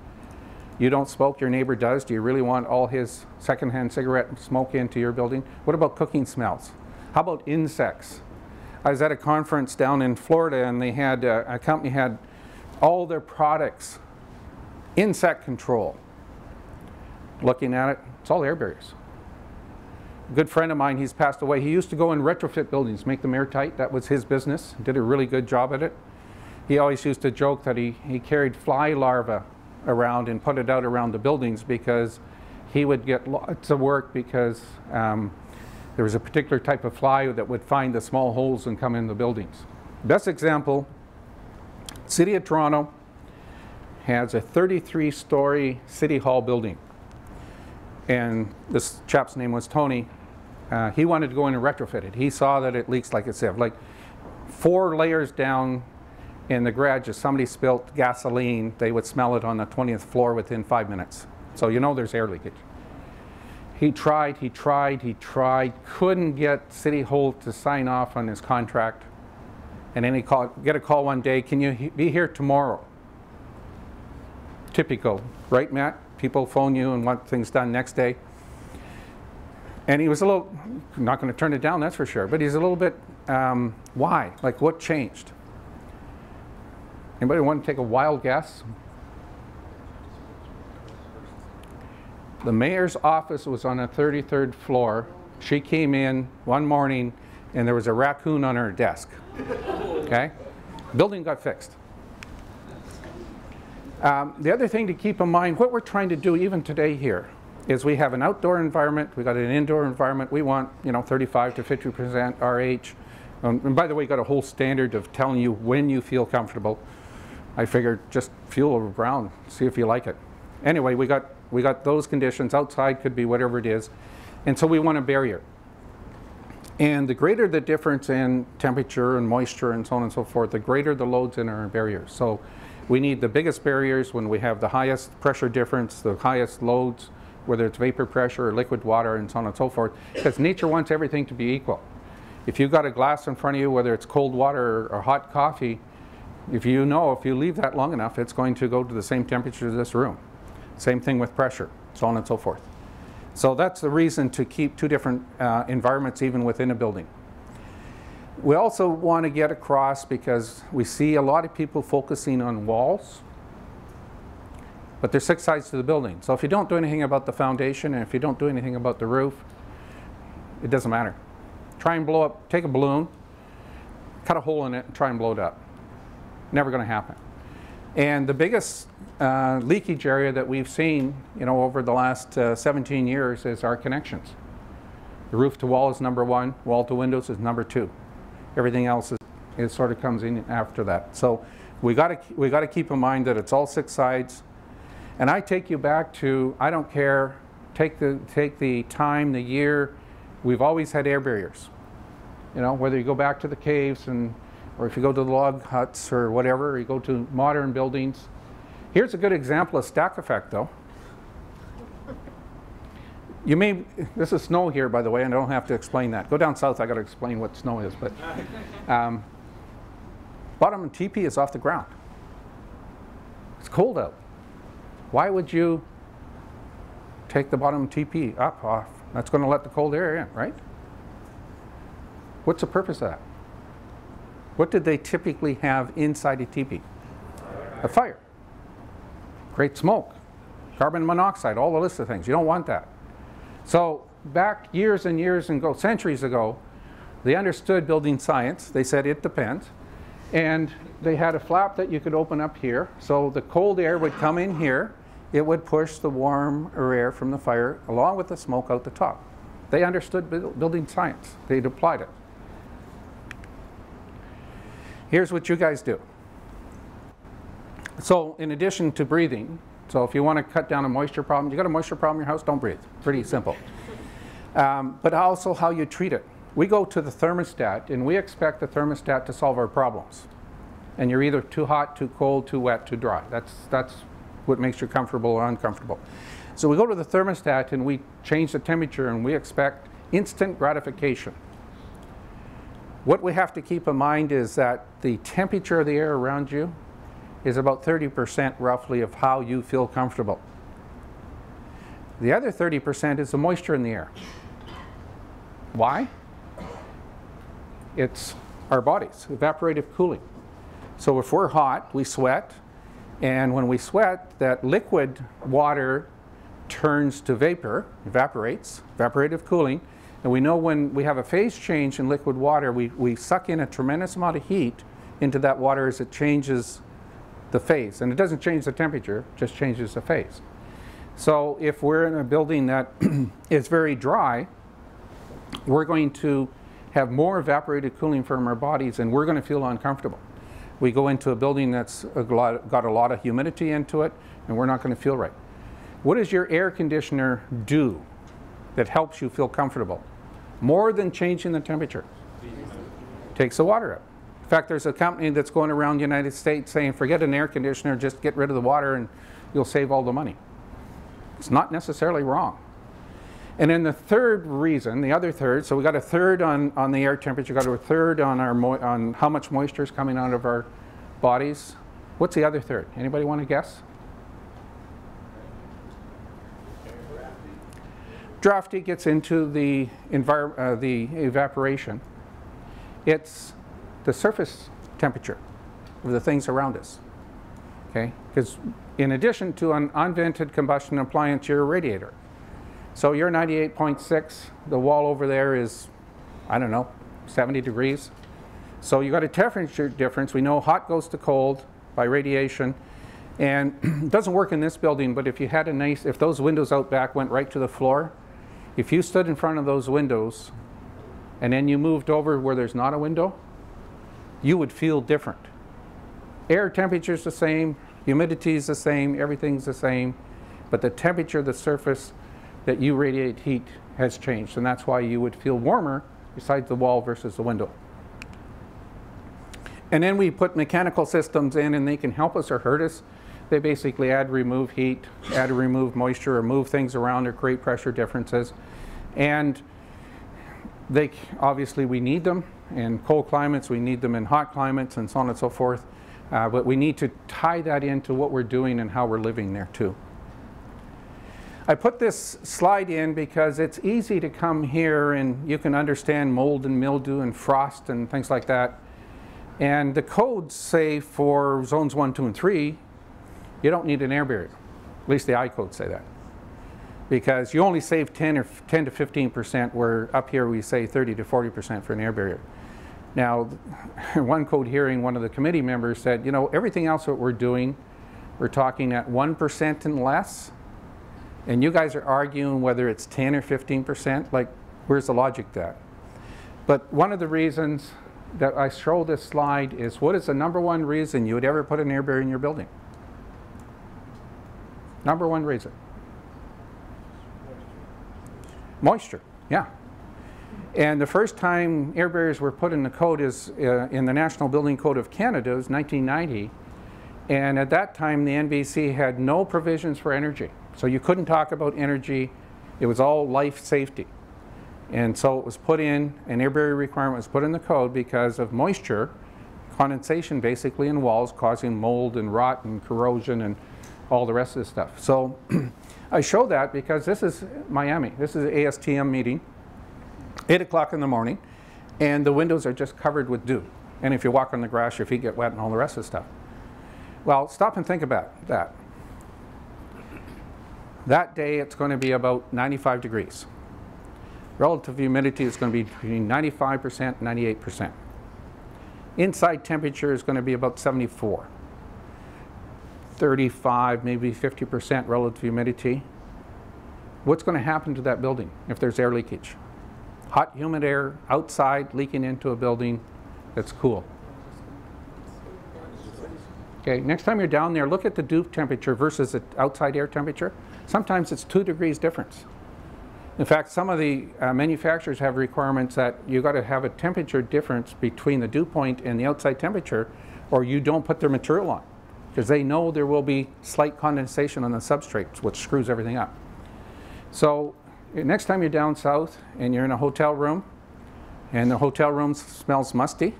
You don't smoke, your neighbor does. Do you really want all his secondhand cigarette smoke into your building? What about cooking smells? How about insects? I was at a conference down in Florida and they had, uh, a company had all their products insect control. Looking at it, it's all air barriers. Good friend of mine, he's passed away. He used to go and retrofit buildings, make them airtight. That was his business. Did a really good job at it. He always used to joke that he, he carried fly larvae around and put it out around the buildings because he would get lots of work because um, there was a particular type of fly that would find the small holes and come in the buildings. Best example, City of Toronto has a 33-story City Hall building. And this chap's name was Tony. Uh, he wanted to go in and retrofit it. He saw that it leaks like a sieve. Like four layers down in the garage, if somebody spilt gasoline, they would smell it on the 20th floor within five minutes. So you know there's air leakage. He tried, he tried, he tried, couldn't get City Hall to sign off on his contract. And then he called, get a call one day, can you be here tomorrow? Typical, right Matt? People phone you and want things done next day. And he was a little, not going to turn it down, that's for sure, but he's a little bit, um, why? Like what changed? Anybody want to take a wild guess? The mayor's office was on the 33rd floor. She came in one morning and there was a raccoon on her desk. Okay? Building got fixed. Um, the other thing to keep in mind, what we're trying to do even today here, is we have an outdoor environment, we got an indoor environment, we want, you know, 35 to 50% RH. Um, and by the way, got a whole standard of telling you when you feel comfortable. I figured just feel around, see if you like it. Anyway, we got, we got those conditions. Outside could be whatever it is. And so we want a barrier. And the greater the difference in temperature and moisture and so on and so forth, the greater the loads in our barriers. So we need the biggest barriers when we have the highest pressure difference, the highest loads, whether it's vapor pressure or liquid water and so on and so forth, because nature wants everything to be equal. If you've got a glass in front of you, whether it's cold water or, hot coffee, if you know if you leave that long enough, it's going to go to the same temperature as this room. Same thing with pressure, so on and so forth. So that's the reason to keep two different uh, environments even within a building. We also want to get across because we see a lot of people focusing on walls, but there's six sides to the building. So if you don't do anything about the foundation and if you don't do anything about the roof, it doesn't matter. Try and blow up, take a balloon, cut a hole in it and try and blow it up. Never going to happen. And the biggest uh, leakage area that we've seen, you know, over the last uh, 17 years is our connections. The roof to wall is number one, wall to windows is number two. Everything else is, it sort of comes in after that. So we got to we got to keep in mind that it's all six sides. And I take you back to I don't care. Take the take the time, the year. We've always had air barriers. You know, whether you go back to the caves and or if you go to the log huts or whatever, or you go to modern buildings. Here's a good example of stack effect though. You may, this is snow here by the way, and I don't have to explain that. Go down south, I got to explain what snow is, but um, bottom of teepee is off the ground. It's cold out. Why would you take the bottom teepee up off? That's going to let the cold air in, right? What's the purpose of that? What did they typically have inside a teepee? A fire. Great smoke. Carbon monoxide, all the list of things. You don't want that. So back years and years ago, centuries ago, they understood building science. They said it depends. And they had a flap that you could open up here. So the cold air would come in here. It would push the warm air from the fire along with the smoke out the top. They understood building science. They'd applied it. Here's what you guys do. So in addition to breathing, so if you want to cut down a moisture problem, you got a moisture problem in your house, don't breathe. Pretty simple. Um, but also how you treat it. we go to the thermostat and we expect the thermostat to solve our problems. And you're either too hot, too cold, too wet, too dry. That's, that's what makes you comfortable or uncomfortable. So we go to the thermostat and we change the temperature and we expect instant gratification. What we have to keep in mind is that the temperature of the air around you is about 30% roughly of how you feel comfortable. The other 30% is the moisture in the air. Why? It's our bodies, evaporative cooling. So if we're hot, we sweat, and when we sweat, that liquid water turns to vapor, evaporates, evaporative cooling, and we know when we have a phase change in liquid water, we, we suck in a tremendous amount of heat into that water as it changes the phase. And it doesn't change the temperature, just changes the phase. So if we're in a building that is very dry, we're going to have more evaporated cooling from our bodies and we're going to feel uncomfortable. We go into a building that's a lot, got a lot of humidity into it and we're not going to feel right. What does your air conditioner do that helps you feel comfortable? More than changing the temperature. Takes the water out. In fact, there's a company that's going around the United States saying, forget an air conditioner, just get rid of the water and you'll save all the money. It's not necessarily wrong. And then the third reason, the other third, so we got a third on, on the air temperature, got a third on, our on how much moisture is coming out of our bodies. What's the other third? Anybody want to guess? Drafty gets into the, uh, the evaporation. It's the surface temperature of the things around us. Okay? Because in addition to an unvented combustion appliance, you're a radiator. So you're 98.6, the wall over there is, I don't know, 70 degrees. So you got a temperature difference. We know hot goes to cold by radiation. And it doesn't work in this building, but if you had a nice, if those windows out back went right to the floor, if you stood in front of those windows and then you moved over where there's not a window, you would feel different. Air temperature is the same, humidity is the same, everything's the same, but the temperature of the surface that you radiate heat has changed, and that's why you would feel warmer besides the wall versus the window. And then we put mechanical systems in and they can help us or hurt us. They basically add, remove heat, add, or remove moisture, or move things around or create pressure differences. And they, obviously we need them in cold climates, we need them in hot climates and so on and so forth. Uh, but we need to tie that into what we're doing and how we're living there too. I put this slide in because it's easy to come here and you can understand mold and mildew and frost and things like that. And the codes say for zones 1, 2, and 3, you don't need an air barrier. At least the I codes say that. Because you only save 10 or 10 to 15 percent, where up here we say 30 to 40 percent for an air barrier. Now, one code hearing, one of the committee members said, you know, everything else that we're doing, we're talking at 1% and less, and you guys are arguing whether it's 10 or 15%, like, where's the logic there? But one of the reasons that I show this slide is what is the number one reason you would ever put an air barrier in your building? Number one reason. Moisture, yeah. And the first time air barriers were put in the code is uh, in the National Building Code of Canada, it was 1990. And at that time, the NBC had no provisions for energy. So you couldn't talk about energy. It was all life safety. And so it was put in, an air barrier requirement was put in the code because of moisture, condensation basically in walls causing mold and rot and corrosion and all the rest of the stuff. So I show that because this is Miami. This is an ASTM meeting, 8 o'clock in the morning, and the windows are just covered with dew. And if you walk on the grass, your feet get wet and all the rest of the stuff. Well, stop and think about that. That day, it's going to be about 95 degrees. Relative humidity is going to be between 95% and 98%. Inside temperature is going to be about 74. 35, maybe 50% relative humidity. What's going to happen to that building if there's air leakage? Hot, humid air outside leaking into a building that's cool. Okay, next time you're down there, look at the dew temperature versus the outside air temperature. Sometimes it's two degrees difference. In fact, some of the uh, manufacturers have requirements that you got to have a temperature difference between the dew point and the outside temperature, or you don't put their material on, because they know there will be slight condensation on the substrates, which screws everything up. So next time you're down south and you're in a hotel room, and the hotel room smells musty,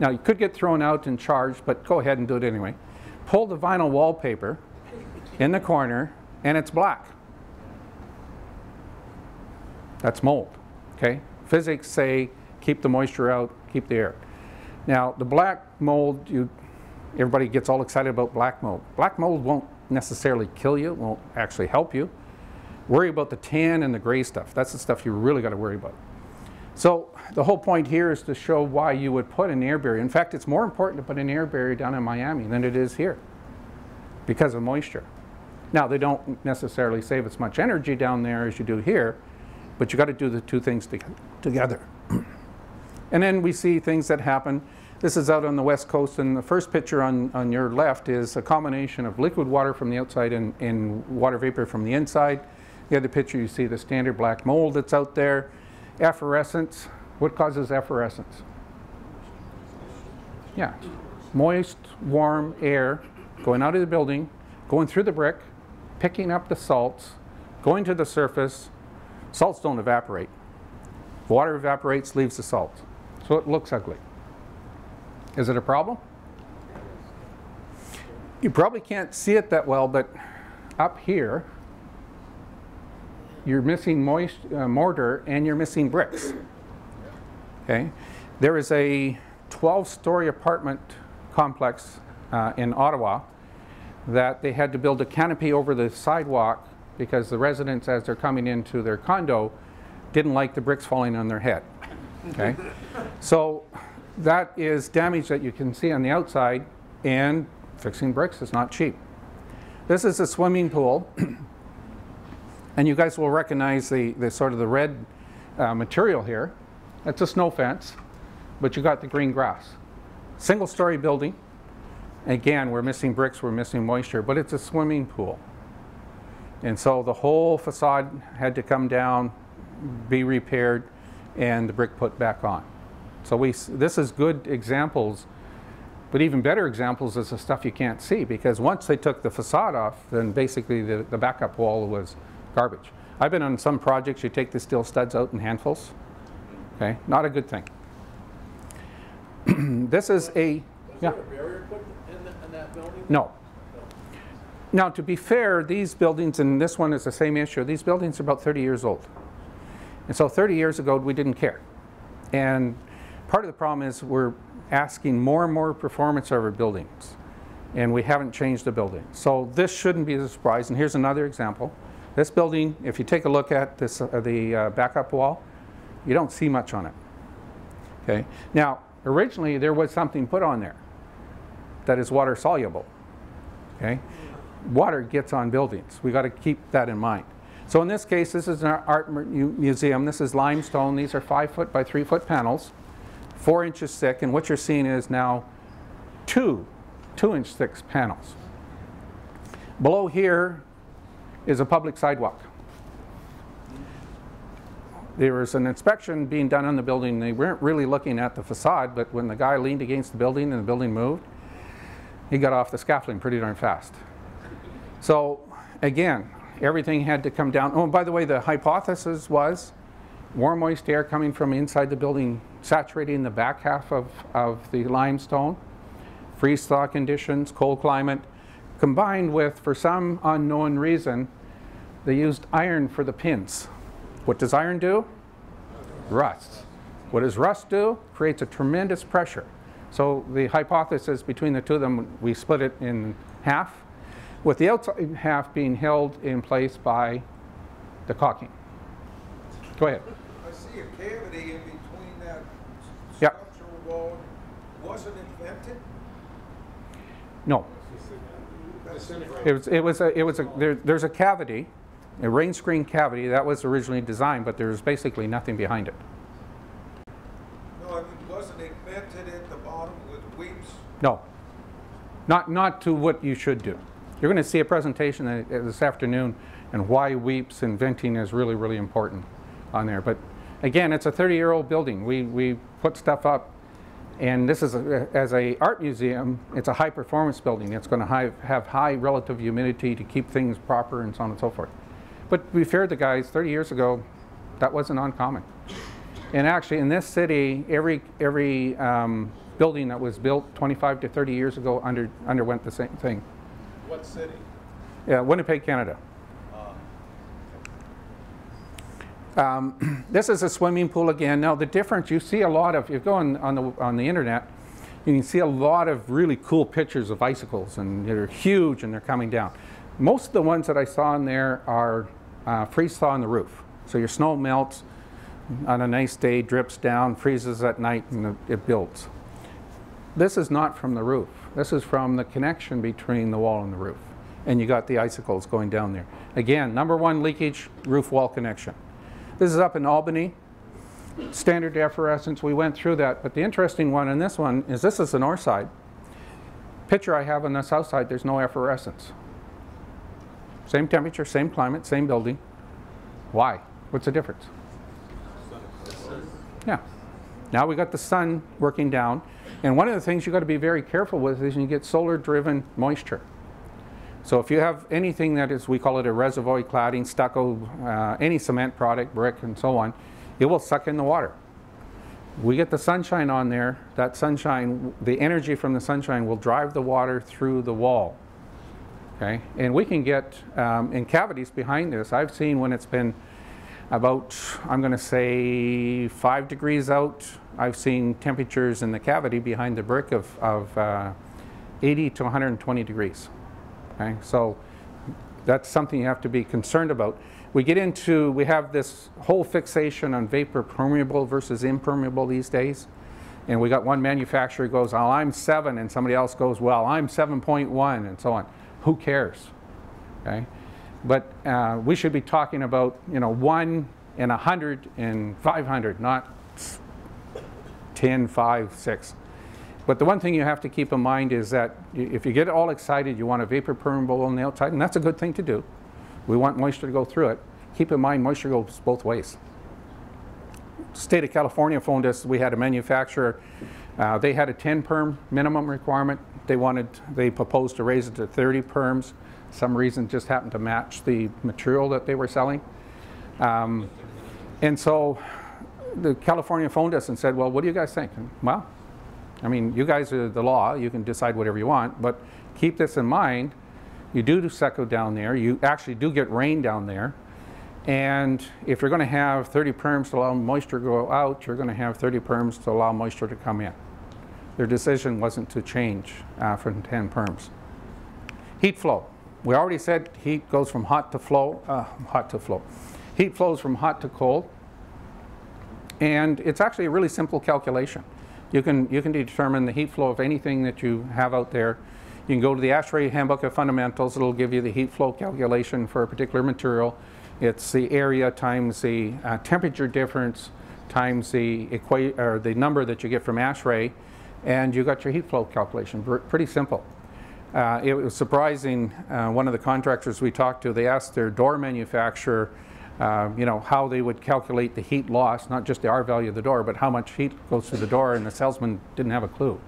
now you could get thrown out and charged, but go ahead and do it anyway. Pull the vinyl wallpaper in the corner, and it's black. That's mold, okay? Physics say keep the moisture out, keep the air. Now, the black mold, you, everybody gets all excited about black mold. Black mold won't necessarily kill you, won't actually help you. Worry about the tan and the gray stuff. That's the stuff you really got to worry about. So the whole point here is to show why you would put an air barrier. In fact, it's more important to put an air barrier down in Miami than it is here because of moisture. Now, they don't necessarily save as much energy down there as you do here, but you got to do the two things to together. and then we see things that happen. This is out on the west coast, and the first picture on, on your left is a combination of liquid water from the outside and, and water vapor from the inside. The other picture, you see the standard black mold that's out there. Efflorescence. What causes efflorescence? Yeah, moist, warm air going out of the building, going through the brick, picking up the salts, going to the surface, Salts don't evaporate. Water evaporates, leaves the salt. So it looks ugly. Is it a problem? You probably can't see it that well, but up here, you're missing moist uh, mortar and you're missing bricks. Okay? There is a 12-story apartment complex uh, in Ottawa that they had to build a canopy over the sidewalk because the residents, as they're coming into their condo, didn't like the bricks falling on their head. Okay? so that is damage that you can see on the outside, and fixing bricks is not cheap. This is a swimming pool, and you guys will recognize the, the sort of the red uh, material here. That's a snow fence, but you got the green grass. Single story building. Again, we're missing bricks, we're missing moisture, but it's a swimming pool. And so the whole facade had to come down, be repaired, and the brick put back on. So we, this is good examples, but even better examples is the stuff you can't see because once they took the facade off, then basically the, the backup wall was garbage. I've been on some projects, you take the steel studs out in handfuls. Okay, not a good thing. this is a, yeah, building? no. Now, to be fair, these buildings, and this one is the same issue, these buildings are about 30 years old. And so 30 years ago, we didn't care. And part of the problem is we're asking more and more performance of our buildings, and we haven't changed the building. So this shouldn't be a surprise. And here's another example. This building, if you take a look at this, uh, the uh, backup wall, you don't see much on it. Okay. Now, originally there was something put on there that is water soluble. Okay water gets on buildings. We've got to keep that in mind. So in this case, this is an art mu museum. This is limestone. These are five foot by three foot panels, four inches thick. And what you're seeing is now two two inch thick panels. Below here is a public sidewalk. There was an inspection being done on the building. They weren't really looking at the facade, but when the guy leaned against the building and the building moved, he got off the scaffolding pretty darn fast. So again, everything had to come down. Oh, by the way, the hypothesis was warm, moist air coming from inside the building saturating the back half of, of the limestone, freeze thaw conditions, cold climate, combined with, for some unknown reason, they used iron for the pins. What does iron do? Rust. What does rust do? Creates a tremendous pressure. So the hypothesis between the two of them, we split it in half with the outside half being held in place by the caulking. Go ahead. I see a cavity in between that structural wall. Wasn't it vented? No. It was, it was a, it was a, there, there's a cavity, a rain screen cavity that was originally designed, but there's basically nothing behind it. No, I mean, wasn't it vented at the bottom with weeps? No. Not, not to what you should do. You're going to see a presentation uh, this afternoon and why weeps and venting is really, really important on there. But again, it's a 30-year-old building. We, we put stuff up, and this is, a, as a art museum, it's a high-performance building. It's going to have, have high relative humidity to keep things proper and so on and so forth. But we feared the guys 30 years ago, that wasn't uncommon. And actually, in this city, every, every um, building that was built 25 to 30 years ago under, underwent the same thing. What city? Yeah, Winnipeg, Canada. Um, this is a swimming pool again. Now the difference, you see a lot of, if you go on, on, the, on the internet, you can see a lot of really cool pictures of icicles and they're huge and they're coming down. Most of the ones that I saw in there are uh, freeze thaw on the roof. So your snow melts on a nice day, drips down, freezes at night and it builds. This is not from the roof. This is from the connection between the wall and the roof. And you got the icicles going down there. Again, number one leakage, roof wall connection. This is up in Albany. Standard efflorescence, we went through that. But the interesting one in this one is this is the north side. Picture I have on the south side, there's no efflorescence. Same temperature, same climate, same building. Why? What's the difference? Yeah. Now we got the sun working down. And one of the things you've got to be very careful with is you get solar driven moisture. So if you have anything that is, we call it a reservoir cladding, stucco, uh, any cement product, brick and so on, it will suck in the water. We get the sunshine on there, that sunshine, the energy from the sunshine will drive the water through the wall. Okay, and we can get um, in cavities behind this. I've seen when it's been about, I'm going to say, five degrees out. I've seen temperatures in the cavity behind the brick of, of uh, 80 to 120 degrees. Okay, so that's something you have to be concerned about. We get into, we have this whole fixation on vapor permeable versus impermeable these days. And we got one manufacturer goes, oh, I'm seven, and somebody else goes, well, I'm 7.1, and so on. Who cares? Okay? But uh, we should be talking about, you know, one 100 and 500, not 10, 5, 6. But the one thing you have to keep in mind is that if you get all excited, you want a vapor permeable on the outside, and that's a good thing to do. We want moisture to go through it. Keep in mind, moisture goes both ways. State of California phoned us. We had a manufacturer. Uh, they had a 10 perm minimum requirement. They wanted, they proposed to raise it to 30 perms. Some reason just happened to match the material that they were selling. Um, and so the California phoned us and said, well, what do you guys think? And, well, I mean, you guys are the law. You can decide whatever you want, but keep this in mind. You do do stucco down there. You actually do get rain down there. And if you're going to have 30 perms to allow moisture to go out, you're going to have 30 perms to allow moisture to come in. Their decision wasn't to change uh, from 10 perms. Heat flow. We already said heat goes from hot to flow, uh, hot to flow. Heat flows from hot to cold. And it's actually a really simple calculation. You can, you can determine the heat flow of anything that you have out there. You can go to the ASHRAE Handbook of Fundamentals. It'll give you the heat flow calculation for a particular material. It's the area times the uh, temperature difference times the, equa- or the number that you get from ASHRAE, and you got your heat flow calculation. Pretty simple. Uh, it was surprising. Uh, one of the contractors we talked to, they asked their door manufacturer, uh, you know, how they would calculate the heat loss, not just the R value of the door, but how much heat goes through the door, and the salesman didn't have a clue.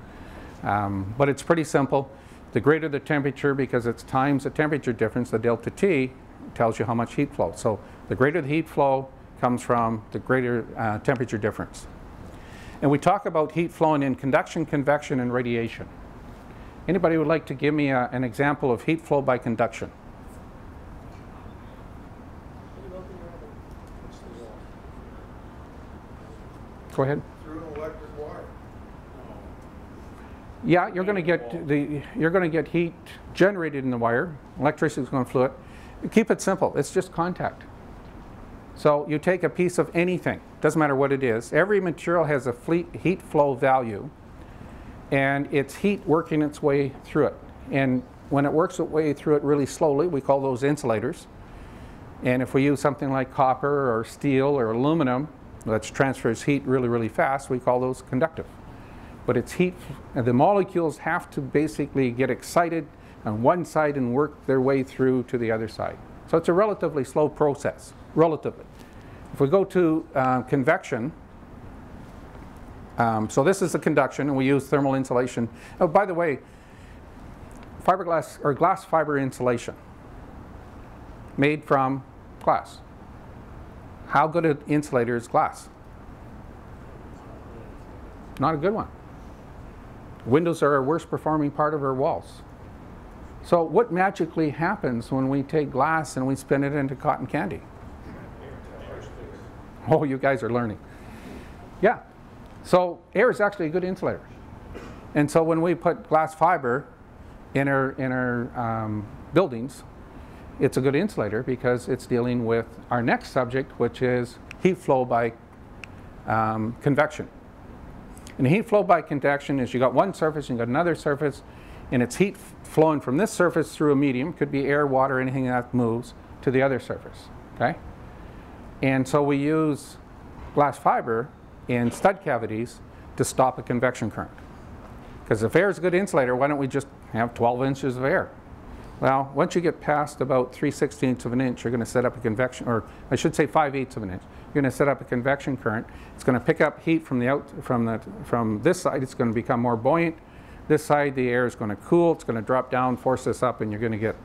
Um, but it's pretty simple. The greater the temperature, because it's times the temperature difference, the delta T tells you how much heat flow. So the greater the heat flow comes from the greater uh, temperature difference. And we talk about heat flowing in conduction, convection, and radiation. Anybody would like to give me a, an example of heat flow by conduction? Go ahead. Through an electric wire. Yeah, you're going to get the you're going to get heat generated in the wire. Electricity is going to flow it. Keep it simple. It's just contact. So you take a piece of anything, doesn't matter what it is. Every material has a fleet heat flow value, and it's heat working its way through it. And when it works its way through it really slowly, we call those insulators. And if we use something like copper or steel or aluminum, that transfers heat really, really fast, we call those conductive. But it's heat, and the molecules have to basically get excited on one side and work their way through to the other side. So it's a relatively slow process, relatively. If we go to uh, convection, um, so this is the conduction, and we use thermal insulation. Oh, by the way, fiberglass or glass fiber insulation made from glass. How good an insulator is glass? Not a good one. Windows are our worst performing part of our walls. So what magically happens when we take glass and we spin it into cotton candy? Oh, you guys are learning. Yeah. So air is actually a good insulator. And so when we put glass fiber in our, in our um, buildings, it's a good insulator because it's dealing with our next subject, which is heat flow by um, convection. And heat flow by convection is you got one surface, and you got another surface, and it's heat flowing from this surface through a medium, could be air, water, anything that moves, to the other surface, okay? And so we use glass fiber in stud cavities to stop a convection current. Because if air is a good insulator, why don't we just have 12 inches of air? Well, once you get past about 3 16ths of an inch, you're going to set up a convection, or I should say 5 eighths of an inch. You're going to set up a convection current. It's going to pick up heat from the out from the from this side. It's going to become more buoyant. This side, the air is going to cool. It's going to drop down, force this up, and you're going to get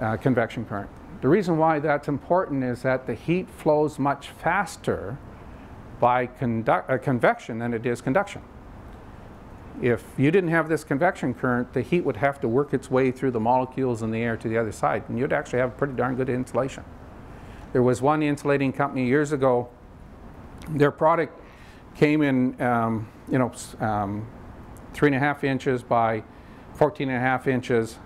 uh, convection current. The reason why that's important is that the heat flows much faster by uh, convection than it is conduction. If you didn't have this convection current, the heat would have to work its way through the molecules in the air to the other side, and you'd actually have pretty darn good insulation. There was one insulating company years ago, their product came in, um, you know, um, three and a half inches by 14 and a half inches,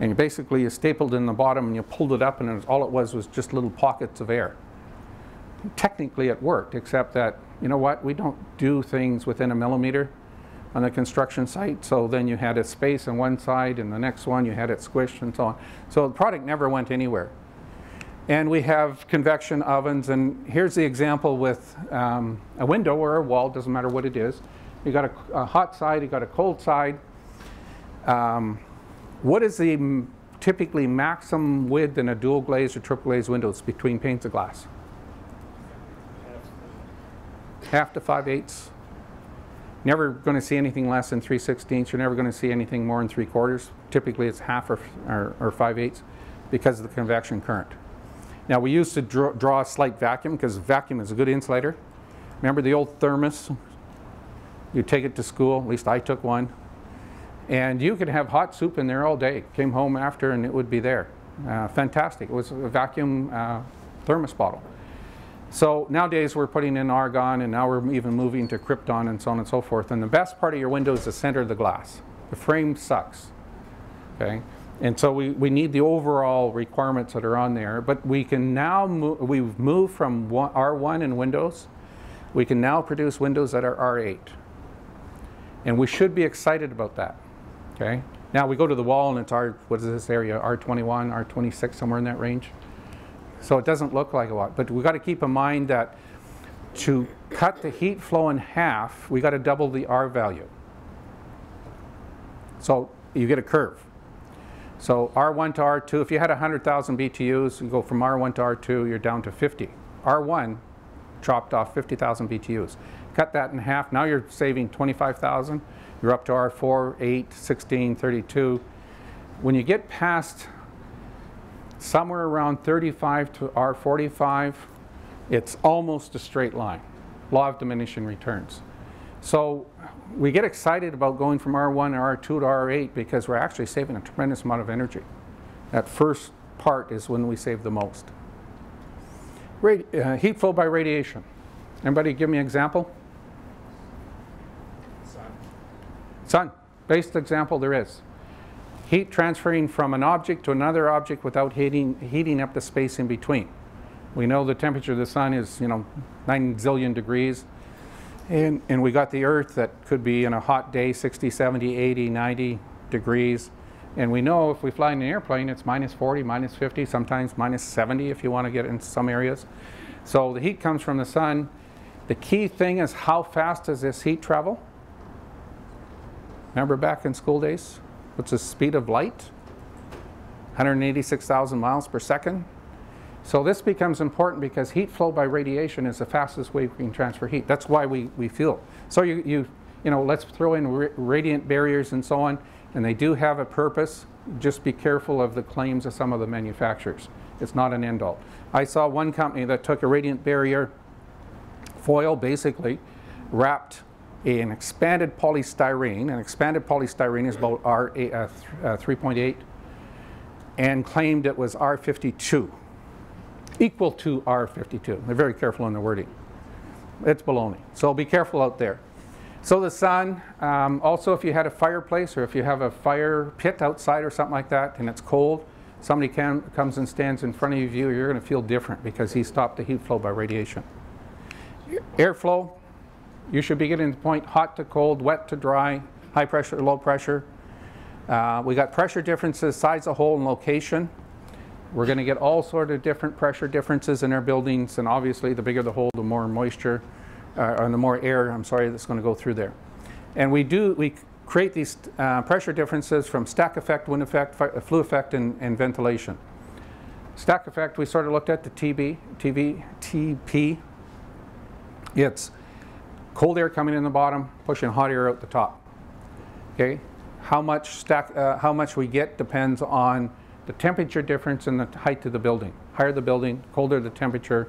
and basically you stapled in the bottom and you pulled it up, and it was, all it was was just little pockets of air. Technically, it worked, except that you know what? We don't do things within a millimeter on the construction site. So then you had a space on one side, and the next one you had it squished, and so on. So the product never went anywhere. And we have convection ovens, and here's the example with um, a window or a wall, doesn't matter what it is. You got a, a hot side, you got a cold side. Um, what is the typically maximum width in a dual glaze or triple glaze windows between panes of glass? Half to five eighths. Never going to see anything less than 3 16ths. You're never going to see anything more than 3 quarters. Typically it's half or, or, or 5 eighths because of the convection current. Now we used to draw, draw a slight vacuum because vacuum is a good insulator. Remember the old thermos? You take it to school, at least I took one. And you could have hot soup in there all day. Came home after and it would be there. Uh, fantastic. It was a vacuum uh, thermos bottle. So nowadays we're putting in argon and now we're even moving to krypton and so on and so forth. And the best part of your window is the center of the glass. The frame sucks. Okay? And so we, we need the overall requirements that are on there. But we can now move, we've moved from one, R1 in Windows. We can now produce windows that are R8. And we should be excited about that. Okay? Now we go to the wall and it's R, what is this area? R21, R26, somewhere in that range. So it doesn't look like a lot. But we've got to keep in mind that to cut the heat flow in half, we got to double the R value. So you get a curve. So R1 to R2, if you had 100,000 BTUs, you go from R1 to R2, you're down to 50. R1 chopped off 50,000 BTUs. Cut that in half, now you're saving 25,000. You're up to R4, 8, 16, 32. When you get past somewhere around 35 to R45, it's almost a straight line. Law of diminishing returns. So we get excited about going from R1 to R2 to R8 because we're actually saving a tremendous amount of energy. That first part is when we save the most. Radi uh, heat flow by radiation. Anybody give me an example? Sun. Sun. Best example there is. Heat transferring from an object to another object without heating, heating up the space in between. We know the temperature of the sun is, you know, 9 zillion degrees. And, and we got the earth that could be in a hot day 60, 70, 80, 90 degrees. And we know if we fly in an airplane, it's minus 40, minus 50, sometimes minus 70 if you want to get into some areas. So the heat comes from the sun. The key thing is how fast does this heat travel? Remember back in school days? What's the speed of light? 186,000 miles per second. So this becomes important because heat flow by radiation is the fastest way we can transfer heat. That's why we, we fuel. So you, you, you know, let's throw in radiant barriers and so on, and they do have a purpose. Just be careful of the claims of some of the manufacturers. It's not an end all. I saw one company that took a radiant barrier foil, basically, wrapped an expanded polystyrene, An expanded polystyrene is about R uh, th- uh, 3.8, and claimed it was R52, equal to R52. They're very careful in the wording. It's baloney. So be careful out there. So the sun, um, also if you had a fireplace or if you have a fire pit outside or something like that and it's cold, somebody can, comes and stands in front of you, you're going to feel different because he stopped the heat flow by radiation. Airflow, you should be getting the point hot to cold, wet to dry, high pressure low pressure. Uh, we got pressure differences, size of hole and location. We're going to get all sort of different pressure differences in our buildings, and obviously the bigger the hole, the more moisture, uh, or the more air, I'm sorry, that's going to go through there. And we do, we create these uh, pressure differences from stack effect, wind effect, uh, flue effect, and, and ventilation. Stack effect, we sort of looked at the TB, TV, TP. It's cold air coming in the bottom, pushing hot air out the top. Okay, how much stack, uh, how much we get depends on the temperature difference and the height of the building. Higher the building, colder the temperature,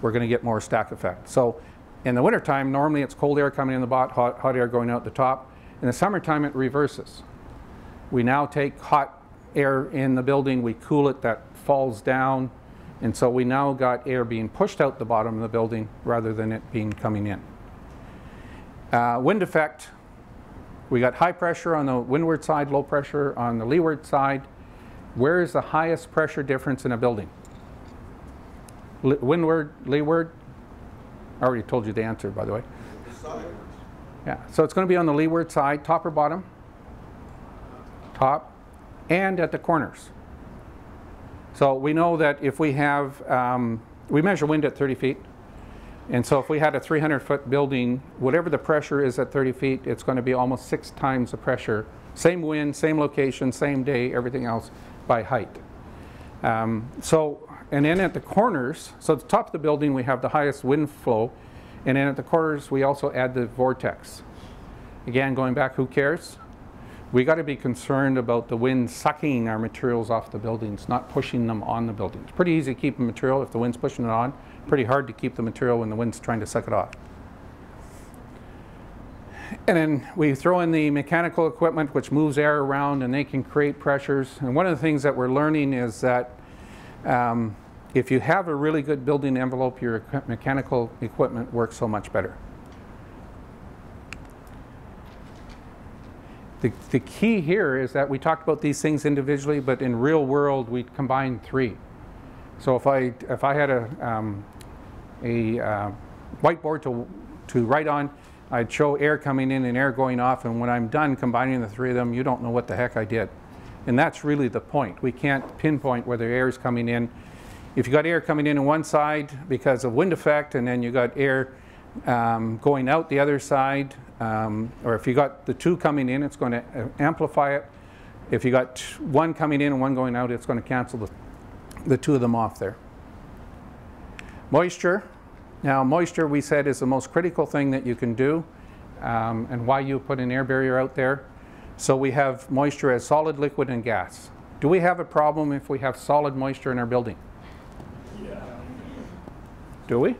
we're going to get more stack effect. So, in the wintertime, normally it's cold air coming in the bottom, hot, hot air going out the top. In the summertime, it reverses. We now take hot air in the building, we cool it, that falls down, and so we now got air being pushed out the bottom of the building rather than it being coming in. Uh, wind effect, we got high pressure on the windward side, low pressure on the leeward side. Where is the highest pressure difference in a building? Windward, leeward? I already told you the answer, by the way. Yeah, so it's going to be on the leeward side, top or bottom? Top, and at the corners. So we know that if we have, um, we measure wind at 30 feet. And so if we had a 300 foot building, whatever the pressure is at 30 feet, it's going to be almost six times the pressure. Same wind, same location, same day, everything else by height. Um, so, and then at the corners, so at the top of the building, we have the highest wind flow. And then at the corners, we also add the vortex. Again, going back, who cares? We got to be concerned about the wind sucking our materials off the buildings, not pushing them on the buildings. Pretty easy to keep a material if the wind's pushing it on. Pretty hard to keep the material when the wind's trying to suck it off. And then we throw in the mechanical equipment which moves air around and they can create pressures. And one of the things that we're learning is that um, if you have a really good building envelope, your mechanical equipment works so much better. The, the key here is that we talked about these things individually, but in real world we combine three. So if I if I had a um, a uh, whiteboard to to write on, I'd show air coming in and air going off, and when I'm done combining the three of them, you don't know what the heck I did. And that's really the point. We can't pinpoint where the air is coming in. If you got air coming in on one side because of wind effect, and then you got air um, going out the other side, um, or if you got the two coming in, it's going to uh, amplify it. If you got one coming in and one going out, it's going to cancel the, the two of them off there. Moisture. Now, moisture, we said, is the most critical thing that you can do, um, and why you put an air barrier out there. So we have moisture as solid, liquid, and gas. Do we have a problem if we have solid moisture in our building? Yeah. Do we?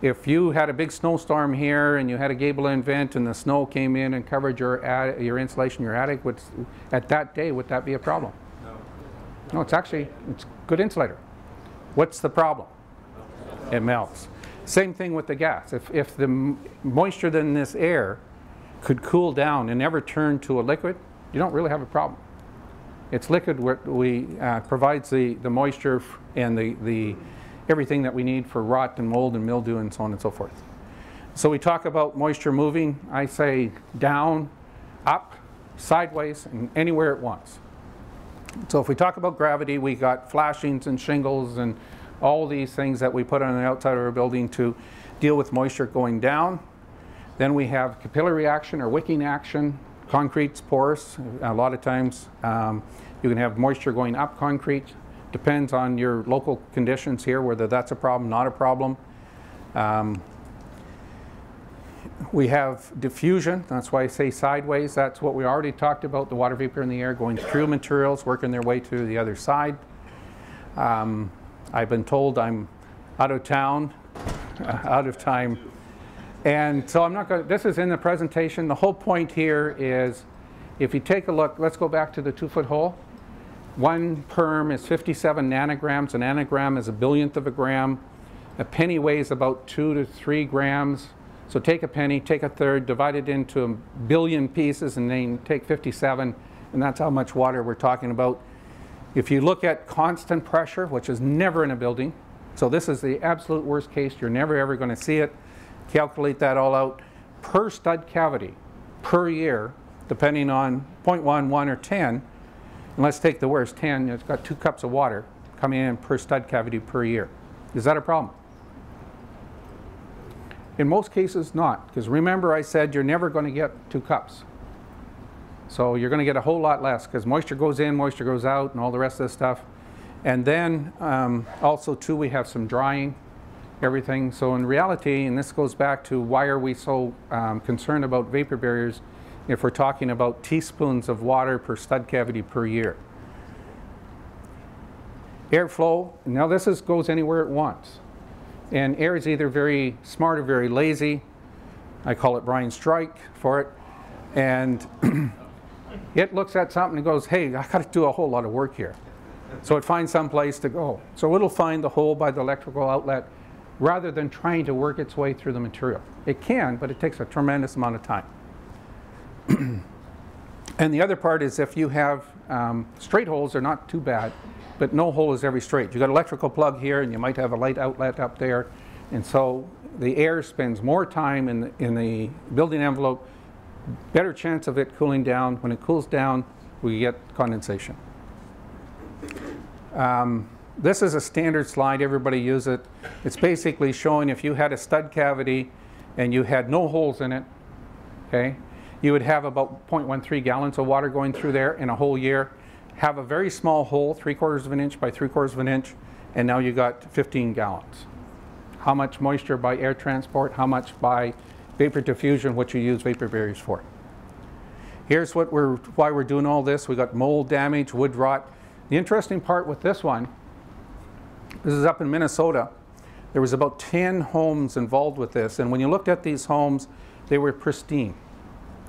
If you had a big snowstorm here and you had a gable end vent and the snow came in and covered your attic, your insulation, your attic, would, at that day, would that be a problem? No. No, it's actually it's good insulator. What's the problem? It melts. Same thing with the gas. If, if the moisture in this air could cool down and never turn to a liquid, you don't really have a problem. It's liquid what we uh, provides the, the moisture and the, the everything that we need for rot and mold and mildew and so on and so forth. So we talk about moisture moving. I say down, up, sideways, and anywhere it wants. So if we talk about gravity, we got flashings and shingles and all these things that we put on the outside of our building to deal with moisture going down. Then we have capillary action or wicking action. Concrete's porous. A lot of times um, you can have moisture going up concrete. Depends on your local conditions here, whether that's a problem, not a problem. Um, we have diffusion, that's why I say sideways. That's what we already talked about, the water vapor in the air going through materials, working their way to the other side. Um, I've been told I'm out of town, out of time. And so I'm not going to, this is in the presentation. The whole point here is if you take a look, let's go back to the two foot hole. One perm is 57 nanograms. A nanogram is a billionth of a gram. A penny weighs about two to three grams. So take a penny, take a third, divide it into a billion pieces, and then take 57, and that's how much water we're talking about. If you look at constant pressure, which is never in a building, so this is the absolute worst case, you're never ever going to see it. Calculate that all out per stud cavity per year, depending on 0.1, 1, or 10. And let's take the worst 10, it's got two cups of water coming in per stud cavity per year. Is that a problem? In most cases, not, because remember I said you're never going to get two cups. So you're going to get a whole lot less because moisture goes in, moisture goes out, and all the rest of this stuff. And then um, also too, we have some drying, everything. So in reality, and this goes back to why are we so um, concerned about vapor barriers if we're talking about teaspoons of water per stud cavity per year. Airflow, now this is, goes anywhere it wants. And air is either very smart or very lazy. I call it Brian Strike for it. And it looks at something and goes, hey, I got to do a whole lot of work here. So it finds some place to go. So it'll find the hole by the electrical outlet rather than trying to work its way through the material. It can, but it takes a tremendous amount of time. and the other part is if you have um, straight holes, they're not too bad but no hole is ever straight. You've got an electrical plug here and you might have a light outlet up there. And so the air spends more time in the, in the building envelope, better chance of it cooling down. When it cools down, we get condensation. Um, this is a standard slide, everybody use it. It's basically showing if you had a stud cavity and you had no holes in it, okay, you would have about 0.13 gallons of water going through there in a whole year have a very small hole, three quarters of an inch by three quarters of an inch, and now you got 15 gallons. How much moisture by air transport, how much by vapor diffusion, what you use vapor barriers for. Here's what we're, why we're doing all this. We got mold damage, wood rot. The interesting part with this one, this is up in Minnesota. There was about 10 homes involved with this, and when you looked at these homes, they were pristine.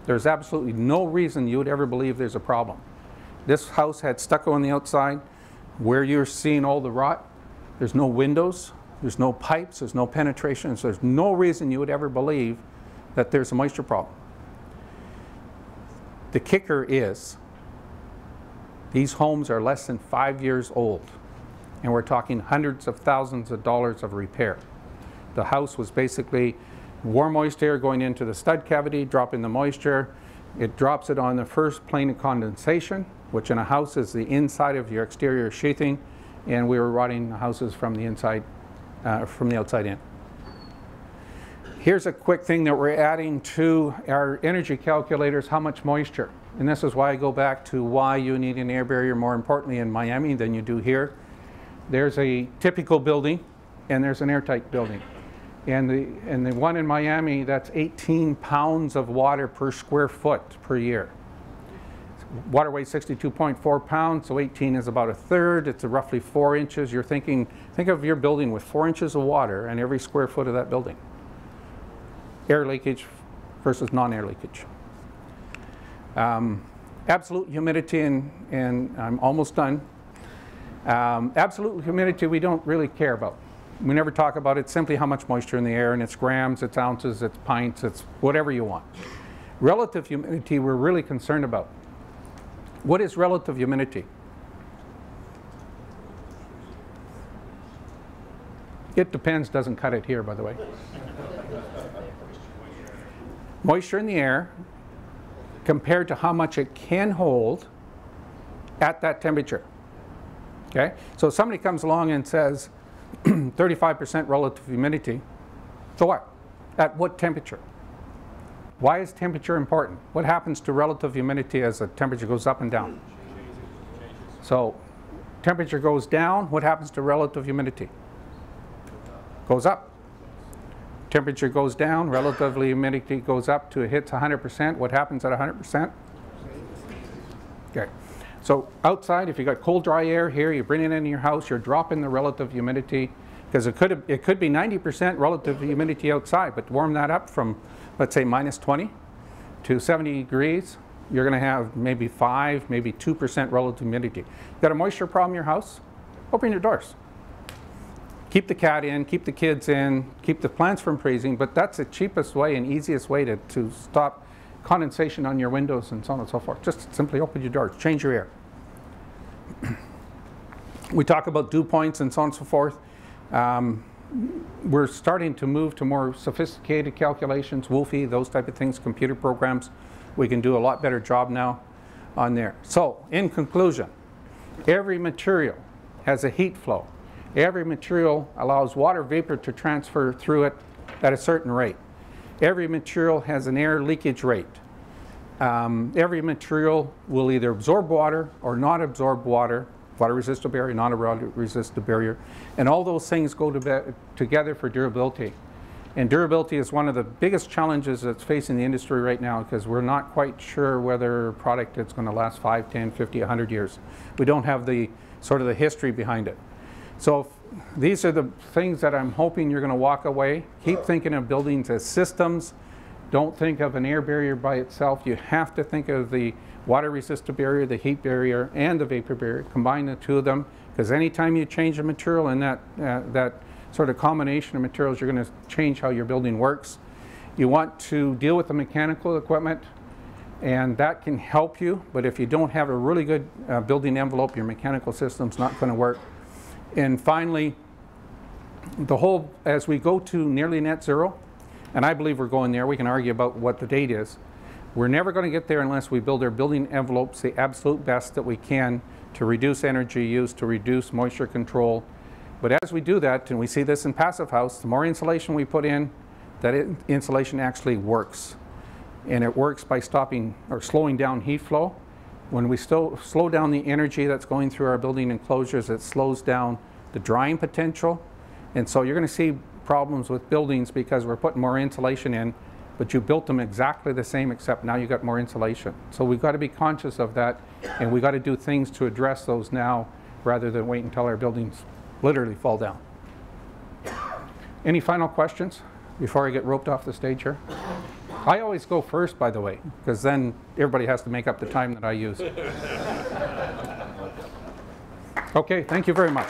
There's absolutely no reason you would ever believe there's a problem. This house had stucco on the outside. Where you're seeing all the rot, there's no windows, there's no pipes, there's no penetration, so there's no reason you would ever believe that there's a moisture problem. The kicker is these homes are less than five years old, and we're talking hundreds of thousands of dollars of repair. The house was basically warm moist air going into the stud cavity, dropping the moisture. It drops it on the first plane of condensation, which in a house is the inside of your exterior sheathing, and we were rotting houses from the inside, uh, from the outside in. Here's a quick thing that we're adding to our energy calculators, how much moisture. And this is why I go back to why you need an air barrier more importantly in Miami than you do here. There's a typical building and there's an airtight building. And the, and the one in Miami, that's 18 pounds of water per square foot per year. Water weighs 62.4 pounds, so 18 is about a third. It's roughly four inches. You're thinking, think of your building with four inches of water and every square foot of that building. Air leakage versus non-air leakage. Um, absolute humidity, and, and I'm almost done. Um, absolute humidity we don't really care about. We never talk about it, simply how much moisture in the air, and it's grams, it's ounces, it's pints, it's whatever you want. Relative humidity we're really concerned about. What is relative humidity? It depends, doesn't cut it here, by the way. Moisture in the air compared to how much it can hold at that temperature. Okay? So somebody comes along and says 35% relative humidity. So what? At what temperature? Why is temperature important? What happens to relative humidity as the temperature goes up and down? So temperature goes down, what happens to relative humidity? Goes up. Temperature goes down, relative humidity goes up to it hits 100%. What happens at 100%? Okay. So outside, if you got cold, dry air here, you bring it into your house, you're dropping the relative humidity because it could it could be 90% relative humidity outside, but warm that up from let's say minus 20 to 70 degrees, you're going to have maybe 5, maybe 2% relative humidity. You Got a moisture problem in your house? Open your doors. Keep the cat in, keep the kids in, keep the plants from freezing, but that's the cheapest way and easiest way to, to stop condensation on your windows and so on and so forth. Just simply open your doors, change your air. we talk about dew points and so on and so forth. Um, we're starting to move to more sophisticated calculations, WUFI, those type of things, computer programs. We can do a lot better job now on there. So, in conclusion, every material has a heat flow. Every material allows water vapor to transfer through it at a certain rate. Every material has an air leakage rate. Um, every material will either absorb water or not absorb water, water resistant barrier, non water resistant barrier, and all those things go to together for durability. And durability is one of the biggest challenges that's facing the industry right now because we're not quite sure whether a product is going to last 5, 10, 50, 100 years. We don't have the sort of the history behind it. So these are the things that I'm hoping you're going to walk away. Keep thinking of buildings as systems. Don't think of an air barrier by itself. You have to think of the water resistant barrier, the heat barrier, and the vapor barrier. Combine the two of them because anytime you change a material in that, uh, that sort of combination of materials, you're going to change how your building works. You want to deal with the mechanical equipment and that can help you, but if you don't have a really good uh, building envelope, your mechanical system's not going to work. And finally, the whole, as we go to nearly net zero, and I believe we're going there, we can argue about what the date is. We're never going to get there unless we build our building envelopes the absolute best that we can to reduce energy use, to reduce moisture control. But as we do that, and we see this in Passive House, the more insulation we put in, that insulation actually works. And it works by stopping or slowing down heat flow. When we still slow down the energy that's going through our building enclosures, it slows down the drying potential. And so you're going to see problems with buildings because we're putting more insulation in, but you built them exactly the same except now you got more insulation. So we've got to be conscious of that and we've got to do things to address those now rather than wait until our buildings literally fall down. Any final questions before I get roped off the stage here? I always go first, by the way, because then everybody has to make up the time that I use. Okay, thank you very much.